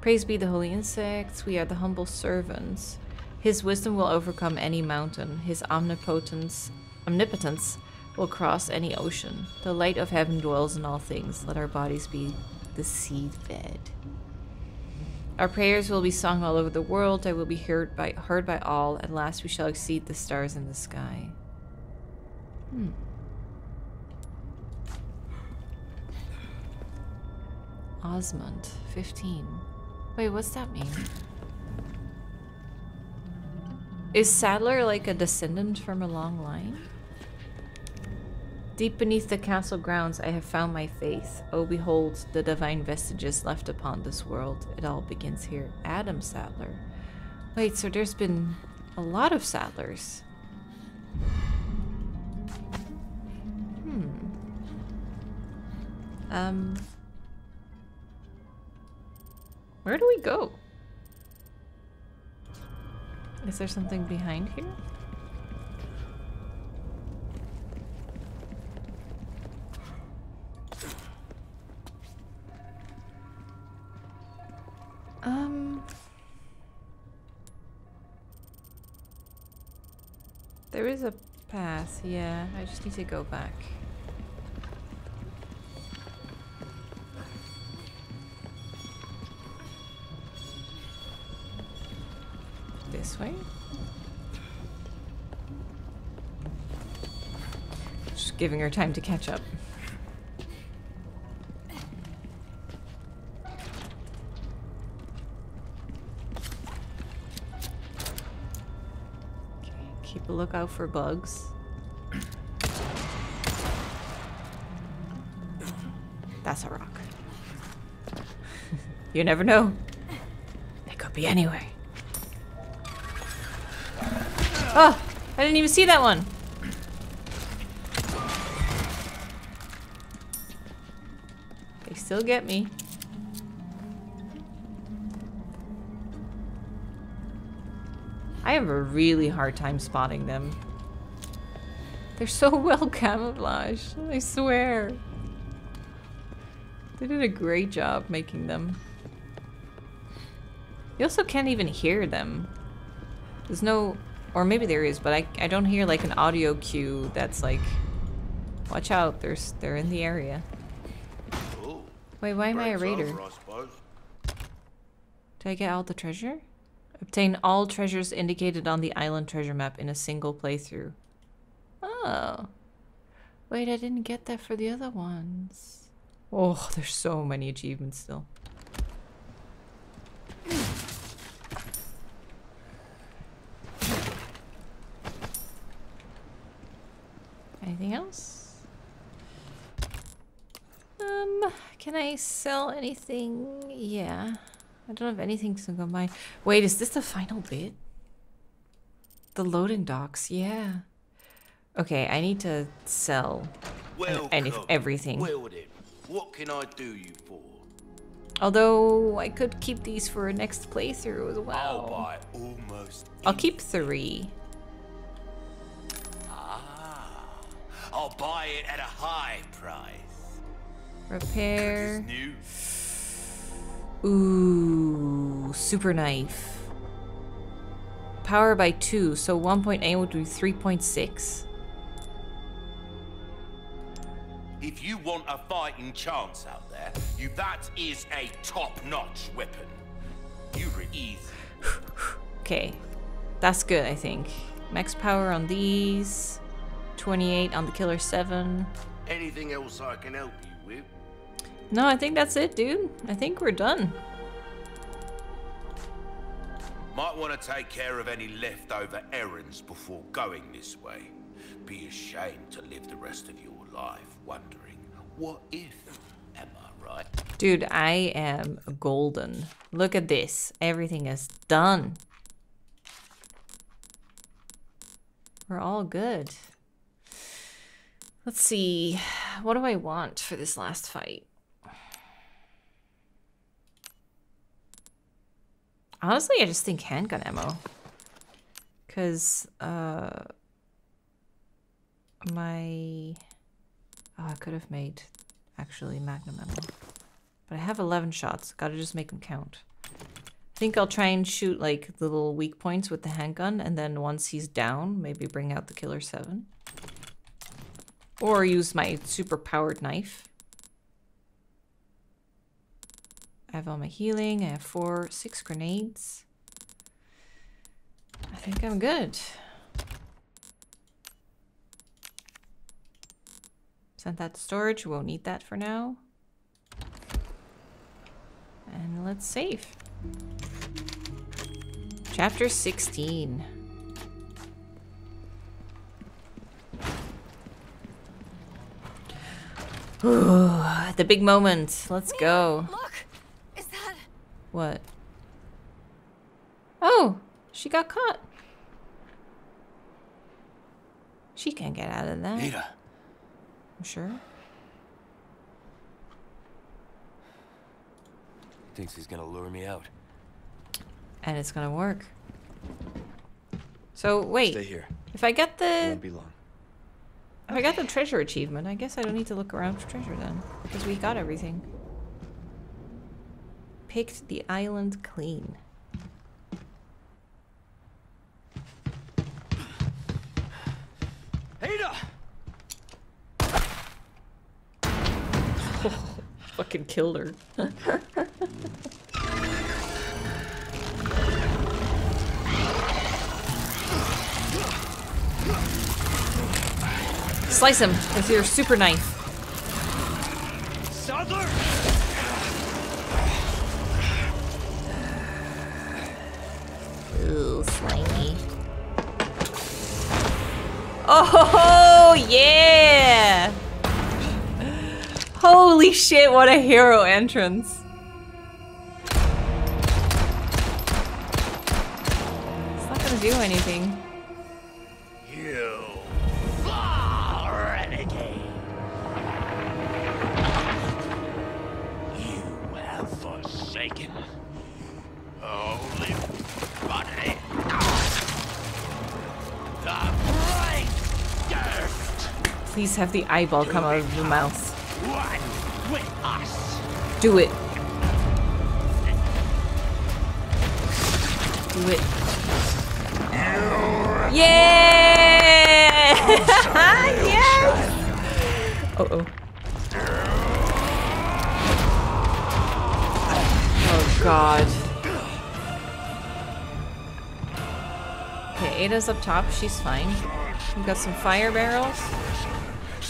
Praise be the holy insects, we are the humble servants. His wisdom will overcome any mountain, his omnipotence, omnipotence will cross any ocean. The light of heaven dwells in all things. Let our bodies be the seed bed. Our prayers will be sung all over the world. I will be heard by heard by all. At last we shall exceed the stars in the sky. Hmm. Osmund, 15. Wait, what's that mean? Is Saddler like a descendant from a long line? Deep beneath the castle grounds, I have found my faith. Oh, behold, the divine vestiges left upon this world. It all begins here. Adam Saddler. Wait, so there's been a lot of Saddlers. Hmm. Um. Where do we go? Is there something behind here? Um. There is a path, yeah. I just need to go back. This way? Just giving her time to catch up. Okay, keep a lookout for bugs. That's a rock. *laughs* you never know. They could be anywhere. Oh, I didn't even see that one. They still get me. Have a really hard time spotting them. They're so *laughs* well camouflaged, I swear. They did a great job making them. You also can't even hear them. There's no, or maybe there is, but I, I don't hear like an audio cue that's like, watch out, there's they're in the area. Oh, Wait, why am I a raider? over, I. Did I get all the treasure? Obtain all treasures indicated on the island treasure map in a single playthrough. Oh. Wait, I didn't get that for the other ones. Oh, there's so many achievements still. Anything else? Um, can I sell anything? Yeah. I don't have anything to go buy. Wait, is this the final bit? The loading docks, yeah. Okay, I need to sell Well, any, everything. Well then, what can I do you for? Although I could keep these for a next playthrough as well. I'll buy almost. I'll keep three. Ah, I'll buy it at a high price. Repair. Ooh, super knife. Power by 2, so 1.8 would be 3.6. If you want a fighting chance out there, you that is a top-notch weapon. You easy. *sighs* Okay, that's good, I think. Max power on these. 28 on the Killer 7. Anything else I can help you? No, I think that's it, dude. I think we're done. Might want to take care of any leftover errands before going this way. Be ashamed to live the rest of your life wondering, what if? Am I right? Dude, I am golden. Look at this. Everything is done. We're all good. Let's see. What do I want for this last fight? Honestly, I just think handgun ammo. Because, uh... My... Oh, I could have made, actually, magnum ammo. But I have 11 shots. Gotta just make them count. I think I'll try and shoot, like, little weak points with the handgun, and then once he's down, maybe bring out the Killer 7. Or use my super powered knife. I have all my healing. I have four, six grenades. I think I'm good. Sent that to storage. Won't need that for now. And let's save. Chapter 16. Ooh, *sighs* the big moment. Let's go. Look! Is that. What? Oh, she got caught. She can't get out of that. Ada, I'm sure. thinks he's gonna lure me out. And it's gonna work. So wait, Stay here. if I get the Won't be long. if I got the treasure achievement, I guess I don't need to look around for treasure then, because we got everything. Picked the island clean. Ada! *laughs* Fucking killed her. *laughs* Slice him with your super knife. Souther! Ooh, slimy. Oh, yeah! Holy shit, what a hero entrance. It's not gonna do anything. Please have the eyeball come out of the mouth. One with us! Do it. Do it. Yeah! *laughs* yes! Uh oh. Oh god. Okay, Ada's up top. She's fine. We've got some fire barrels.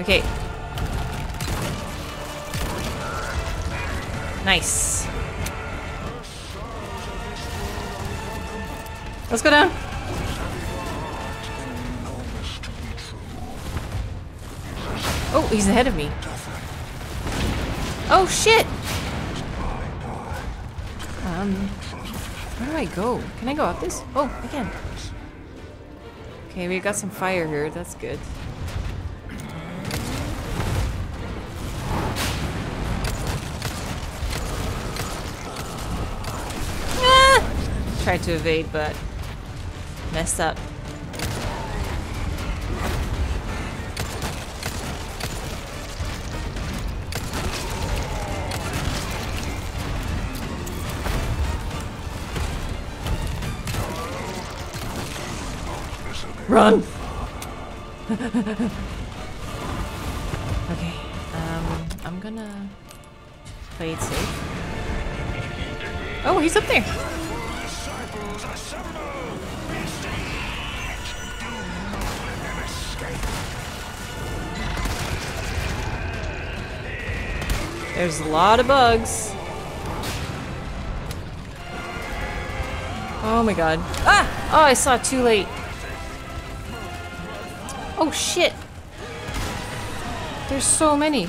Okay. Nice. Let's go down. Oh, he's ahead of me. Oh shit! Um, where do I go? Can I go up this? Oh, I can. Okay, we got some fire here. That's good. Tried to evade, but messed up. Run! okay, um, I'm gonna play it safe. Oh, he's up there! There's a lot of bugs. Oh my god. Ah! Oh, I saw too late. Oh shit! There's so many.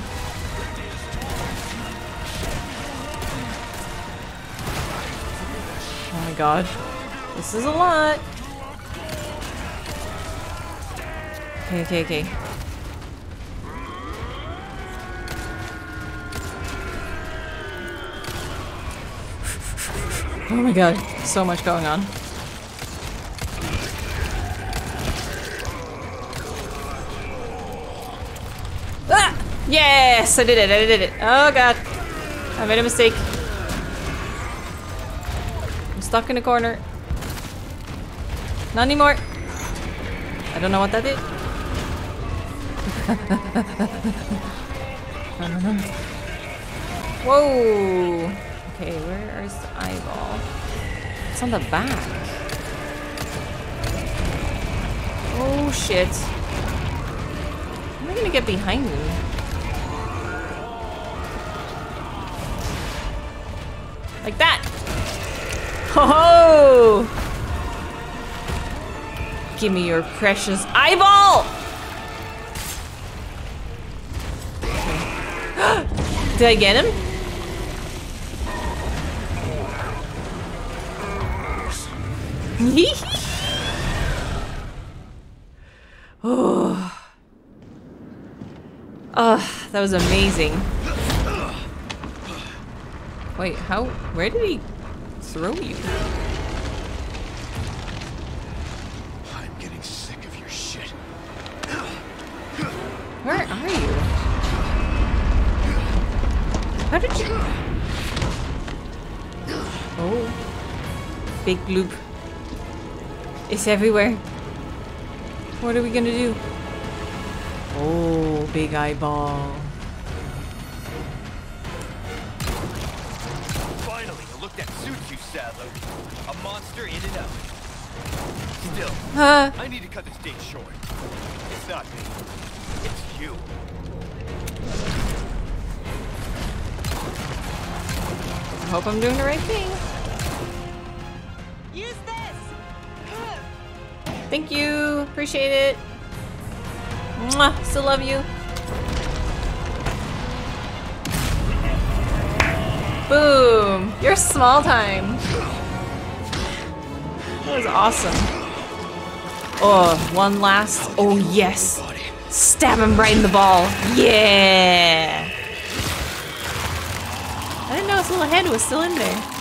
Oh my god. This is a lot. Okay, okay, okay. Oh my god, so much going on. Ah! Yes, I did it, I did it. Oh god. I made a mistake. I'm stuck in a corner. Not anymore. I don't know what that did. Run, run, run. Whoa! Okay, where is the eyeball? It's on the back. Oh shit. How am I gonna get behind me? Like that! Ho ho! Give me your precious eyeball! *gasps* Did I get him? *laughs* oh. Oh, that was amazing. Wait, how? Where did he throw you? I'm getting sick of your shit. Where are you? How did you? Oh, big bloop. It's everywhere. What are we gonna do? Oh, big eyeball. Finally, a look that suits you, Saddler. A monster in and out. Still, Huh? I need to cut this date short. It's not me. It's you. I hope I'm doing the right thing. Use this! Thank you. Appreciate it. Mwah. Still love you. Boom. You're small time. That was awesome. Oh, one last. Oh, yes. Stab him right in the ball. Yeah. I didn't know his little head was still in there.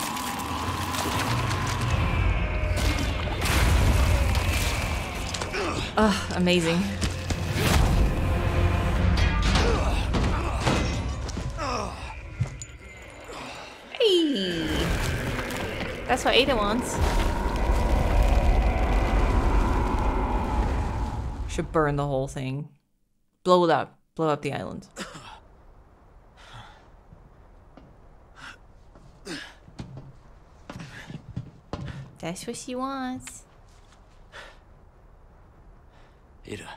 Oh, amazing. Hey! That's what Ada wants. Should burn the whole thing. Blow it up. Blow up the island. That's what she wants. Ada,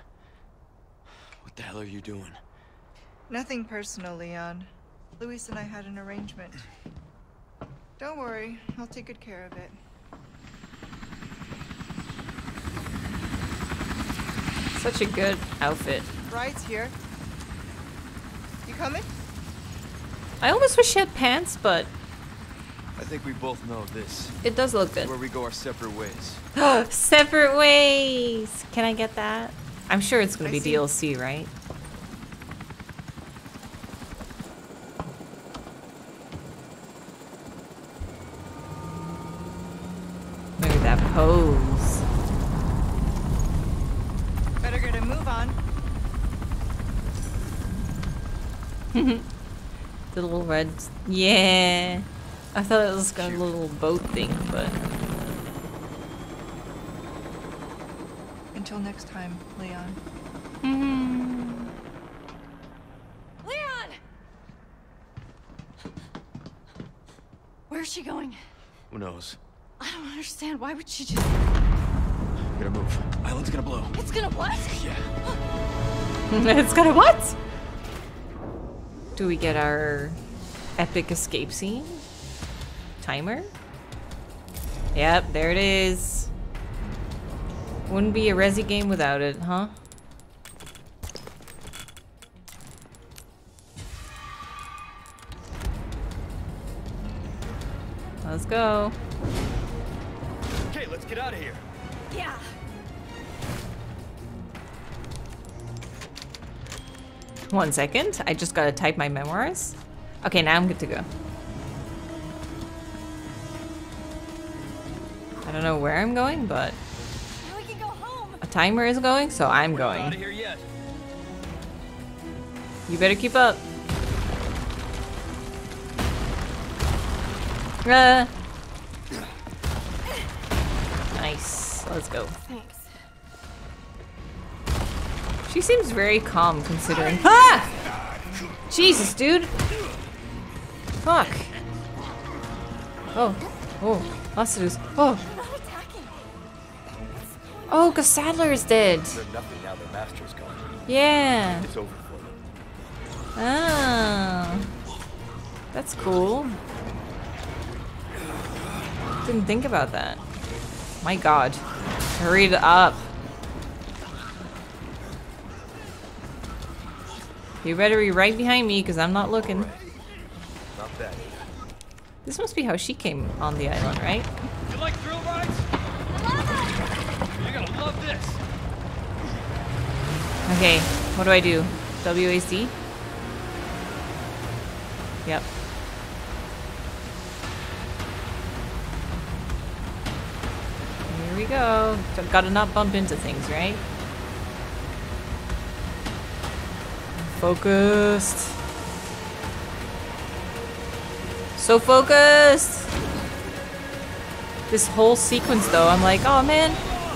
what the hell are you doing? Nothing personal, Leon. Luis and I had an arrangement. Don't worry, I'll take good care of it. Such a good outfit. Ride's here. You coming? I almost wish she had pants, but I think we both know this. it does look good. Where we go our separate ways. *gasps* Separate ways. Can I get that? I'm sure it's gonna I be see. DLC, right? Look at that pose. Better get a move on. *laughs* The little red. Yeah. I thought it was got a little boat thing, but Until next time, Leon. Mm-hmm. Leon! Where's she going? Who knows? I don't understand. Why would she just... We gotta move. Island's gonna blow. It's gonna what? Yeah. *laughs* it's gonna what? Do we get our epic escape scene? Timer? Yep, there it is. Wouldn't be a Resi game without it, huh? Let's go. Okay, let's get out of here. Yeah. One second. I just gotta type my memoirs. Okay, now I'm good to go. Don't know where I'm going, but we can go home. a timer is going, so I'm Out going. of here yet. You better keep up. Uh. Nice. Let's go. Thanks. She seems very calm considering. Ah! Jesus, dude. Fuck. Oh. Oh. Lassiter's. Oh. They're not attacking. Oh, cause Saddler is dead. Yeah. It's over for them. That's cool. Didn't think about that. My god. Hurry up. You better be right behind me because I'm not looking. Not. This must be how she came on the island, right? You like thrill rides? You're gonna love this. Okay, what do I do? WAC? Yep. Here we go. So gotta not bump into things, right? Focused. So focused! This whole sequence though, I'm like, oh man,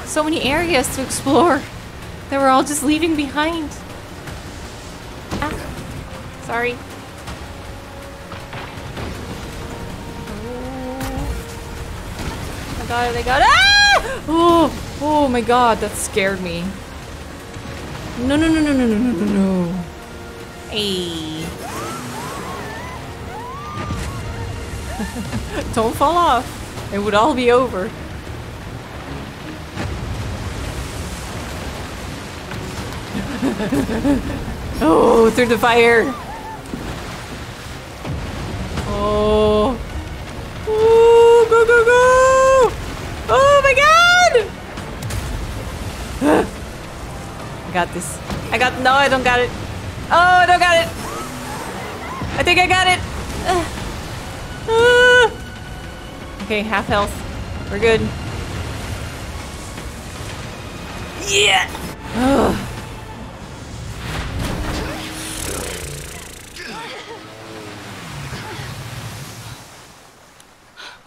so many areas to explore that we're all just leaving behind. Ah, sorry. Oh. I got it, I got it. Ah! Oh, oh my god, that scared me. No, no, no, no, no, no, no, no, no. Hey. *laughs* Don't fall off. It would all be over. *laughs* oh, through the fire. Oh. Oh, go, go, go. Oh my god. *gasps* I got this. I got, no, I don't got it. Oh, I don't got it. I think I got it. *sighs* Okay, half health. We're good. Yeah. Ugh.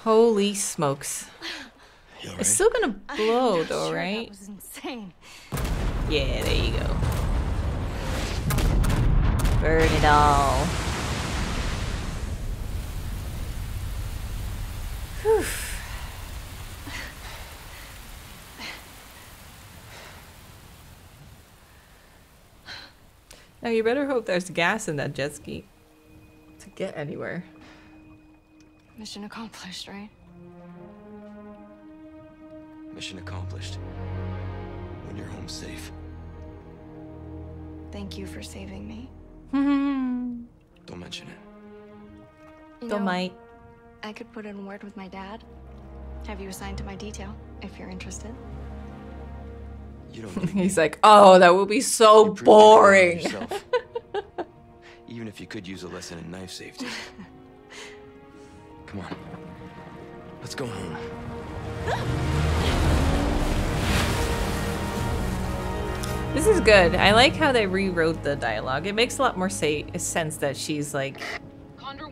Holy smokes. It's still gonna blow I'm though, sure, right? That was insane. Yeah, there you go. Burn it all. Whew. Now you better hope there's gas in that jet ski to get anywhere. Mission accomplished, right? Mission accomplished. When you're home safe. Thank you for saving me. *laughs* Don't mention it. You Don't know, might. I could put in word with my dad. Have you assigned to my detail, if you're interested. You don't *laughs* need He's like, oh, that would be so You're pretty good at it boring. *laughs* Even if you could use a lesson in knife safety. Come on. Let's go home. This is good. I like how they rewrote the dialogue. It makes a lot more say sense that she's like,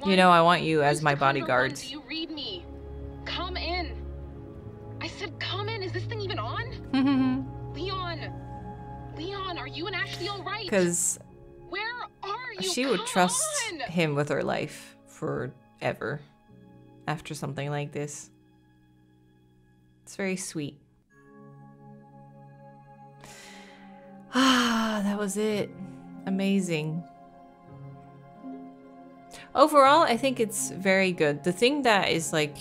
you know, I want you as my bodyguard. Do you read me? Come in. I said, come in. Is this thing even on? *laughs* Leon. Leon, are you and Ashley all right? Because Where are you? she would trust on! him with her life forever after something like this. It's very sweet. *sighs* Ah, that was it. Amazing. Overall, I think it's very good. The thing that is like,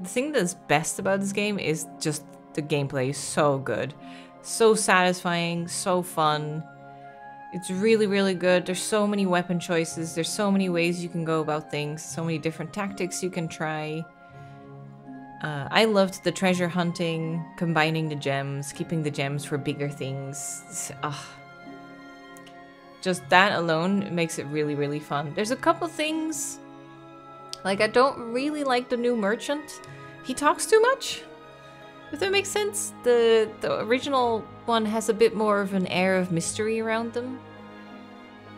the thing that's best about this game is just the gameplay is so good. So satisfying, so fun. It's really, really good. There's so many weapon choices. There's so many ways you can go about things. So many different tactics you can try. Uh, I loved the treasure hunting, combining the gems, keeping the gems for bigger things. Ugh. Just that alone makes it really, really fun. There's a couple things. Like, I don't really like the new merchant. He talks too much. If that makes sense. The the original one has a bit more of an air of mystery around them.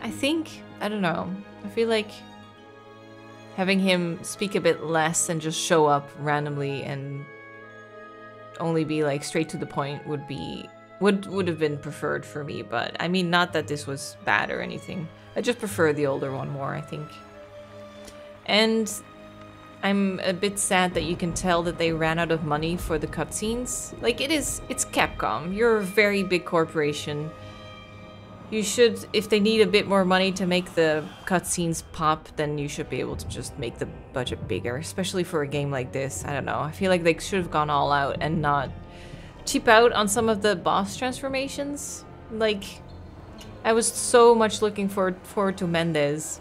I think, I don't know. I feel like having him speak a bit less and just show up randomly and only be like straight to the point would be would would have been preferred for me, but I mean not that this was bad or anything. I just prefer the older one more, I think. And I'm a bit sad that you can tell that they ran out of money for the cutscenes. Like it is it's Capcom. You're a very big corporation. You should if they need a bit more money to make the cutscenes pop, then you should be able to just make the budget bigger, especially for a game like this. I don't know. I feel like they should have gone all out and not cheap out on some of the boss transformations. Like I was so much looking forward forward to Mendez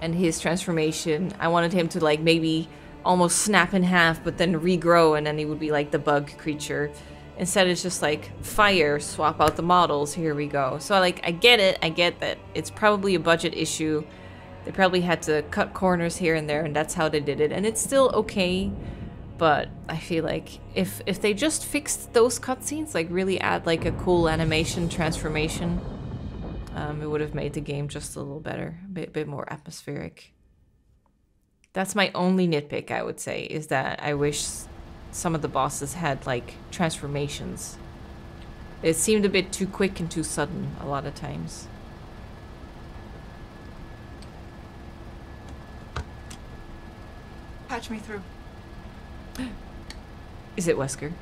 and his transformation. I wanted him to like maybe almost snap in half, but then regrow, and then he would be like the bug creature. Instead, it's just like fire, swap out the models. Here we go. So like, I get it. I get that it's probably a budget issue. They probably had to cut corners here and there, and that's how they did it. And it's still okay. But I feel like if if they just fixed those cutscenes, like really add like a cool animation transformation, um, it would have made the game just a little better, a bit, bit more atmospheric. That's my only nitpick, I would say, is that I wish some of the bosses had like transformations. It seemed a bit too quick and too sudden a lot of times. Patch me through. Is it Wesker?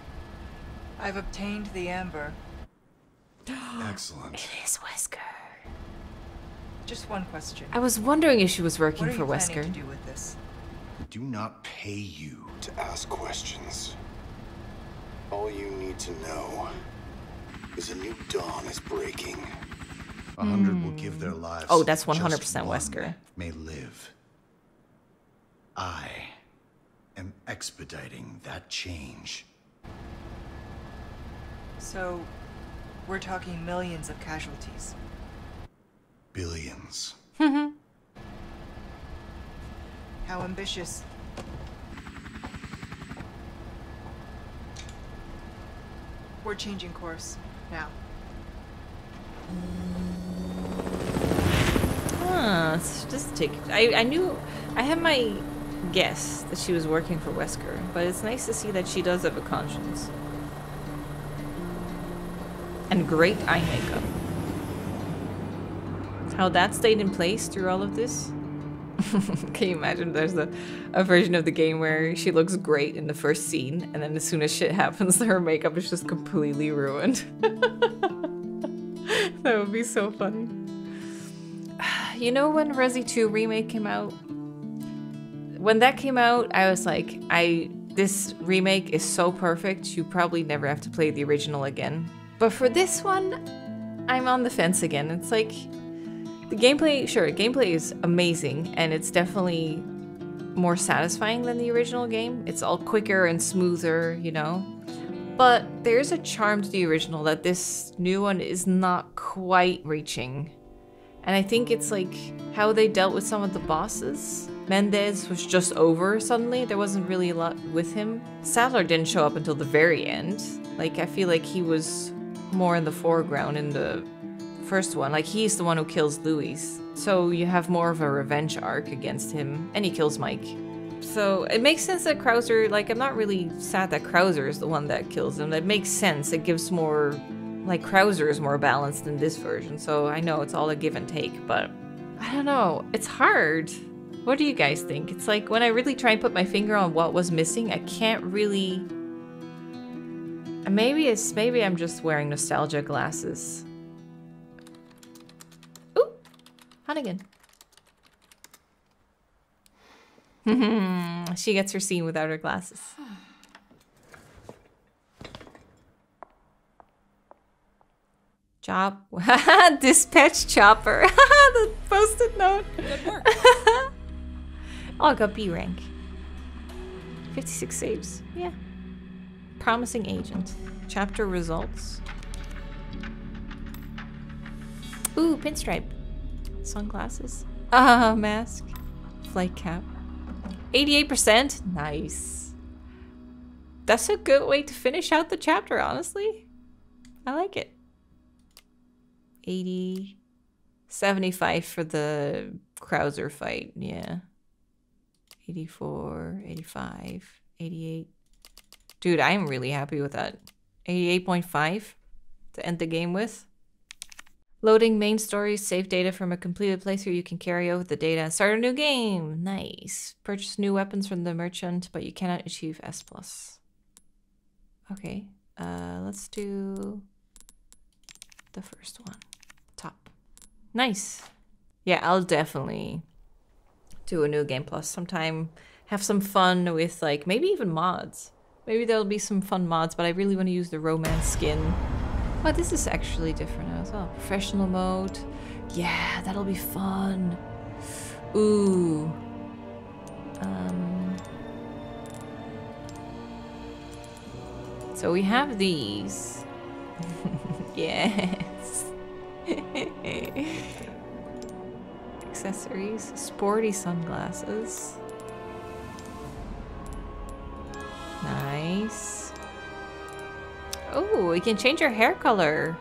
I've obtained the amber. *gasps* Excellent. It is Wesker. Just one question. I was wondering if she was working what are for you planning Wesker. to do with this? We do not pay you to ask questions. All you need to know is a new dawn is breaking. A hundred will give their hmm. lives. Oh, that's just 100% Wesker. May live. I am expediting that change. So, we're talking millions of casualties. Billions. *laughs* How ambitious. We're changing course now. Ah, it's just take. I I knew I had my guess that she was working for Wesker, but it's nice to see that she does have a conscience. And great eye makeup. How that stayed in place through all of this? *laughs* Can you imagine there's a, a version of the game where she looks great in the first scene, and then as soon as shit happens, *laughs* her makeup is just completely ruined. *laughs* that would be so funny. *sighs* You know when Resi 2 remake came out? When that came out, I was like, I this remake is so perfect, you probably never have to play the original again. But for this one, I'm on the fence again. It's like The gameplay, sure, gameplay is amazing and it's definitely more satisfying than the original game. It's all quicker and smoother, you know? But there's a charm to the original that this new one is not quite reaching. And I think it's like how they dealt with some of the bosses. Mendez was just over suddenly. There wasn't really a lot with him. Saddler didn't show up until the very end. Like, I feel like he was more in the foreground in the first one. Like, he's the one who kills Luis. So you have more of a revenge arc against him. And he kills Mike. So it makes sense that Krauser, like, I'm not really sad that Krauser is the one that kills him. That makes sense. It gives more, like, Krauser is more balanced in this version. So I know it's all a give and take, but I don't know. It's hard. What do you guys think? It's like when I really try and put my finger on what was missing, I can't really. Maybe it's maybe I'm just wearing nostalgia glasses. Ooh, Hunnigan. *laughs* she gets her scene without her glasses. Job. *laughs* Dispatch chopper. *laughs* the post-it note. Good work. Oh, I got B rank. 56 saves. Yeah. Promising agent. Chapter results. Ooh, pinstripe. Sunglasses. *laughs* Ah, uh, mask. Flight cap. 88%? Nice. That's a good way to finish out the chapter, honestly. I like it. 80. 75 for the Krauser fight, yeah. 84, 85, 88. Dude, I'm really happy with that. 88.5 to end the game with. Loading main story, save data from a completed playthrough. You can carry over the data and start a new game. Nice. Purchase new weapons from the merchant, but you cannot achieve S+. plus. Okay, uh, let's do the first one. Top. Nice. Yeah, I'll definitely do a new game plus sometime. Have some fun with like, maybe even mods. Maybe there'll be some fun mods, but I really want to use the romance skin. Oh, this is actually different as well. Professional mode. Yeah, that'll be fun. Ooh. Um. So we have these. *laughs* yes. *laughs* Accessories. Sporty sunglasses. Nice. Oh, we can change our hair color.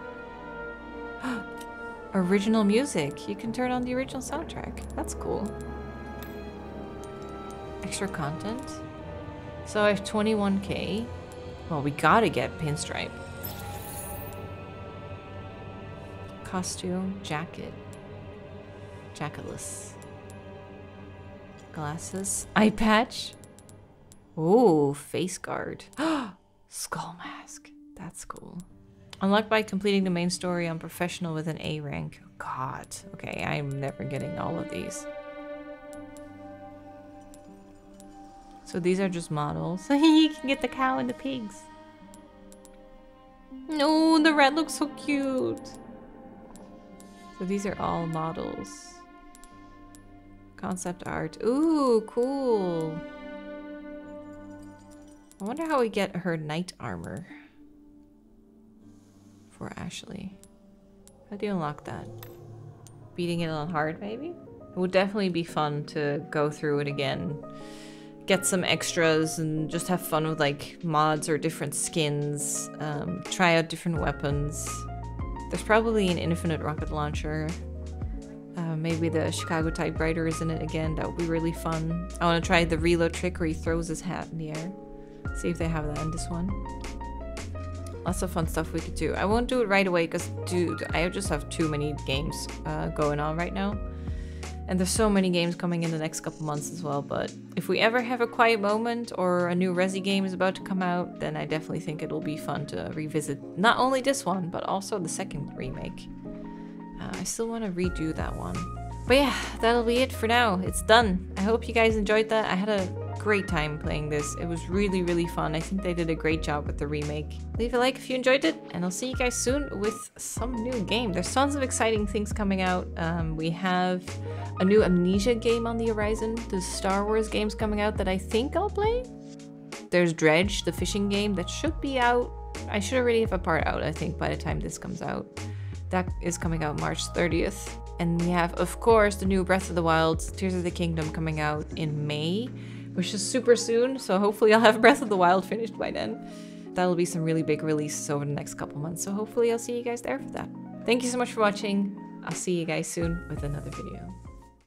*gasps* original music. You can turn on the original soundtrack. That's cool. Extra content. So I have 21k. Well, we gotta get pinstripe. Costume, jacket. Jacketless. Glasses. Eye patch. Ooh, face guard. *gasps* Skull mask. That's cool. Unlocked by completing the main story on professional with an A rank. God. Okay, I'm never getting all of these. So these are just models. *laughs* you can get the cow and the pigs. No, the rat looks so cute. So these are all models. Concept art. Ooh, cool. I wonder how we get her knight armor. For Ashley. How do you unlock that? Beating it on hard, maybe? It would definitely be fun to go through it again. Get some extras and just have fun with like mods or different skins. Um, try out different weapons. There's probably an infinite rocket launcher. Uh, maybe the Chicago typewriter is in it again. That would be really fun. I want to try the reload trick where he throws his hat in the air. See if they have that in this one. Lots of fun stuff we could do. I won't do it right away because, dude, I just have too many games uh, going on right now. And there's so many games coming in the next couple months as well. But if we ever have a quiet moment or a new Resi game is about to come out, then I definitely think it'll be fun to revisit not only this one, but also the second remake. Uh, I still want to redo that one. But yeah, that'll be it for now. It's done. I hope you guys enjoyed that. I had a great time playing this. It was really, really fun. I think they did a great job with the remake. Leave a like if you enjoyed it, and I'll see you guys soon with some new game. There's tons of exciting things coming out. Um, we have a new Amnesia game on the horizon. The Star Wars games coming out that I think I'll play. There's Dredge, the fishing game that should be out. I should already have a part out, I think, by the time this comes out. That is coming out March 30th. And we have, of course, the new Breath of the Wild, Tears of the Kingdom coming out in May, which is super soon. So hopefully I'll have *laughs* Breath of the Wild finished by then. That'll be some really big releases over the next couple months. So hopefully I'll see you guys there for that. Thank you so much for watching. I'll see you guys soon with another video.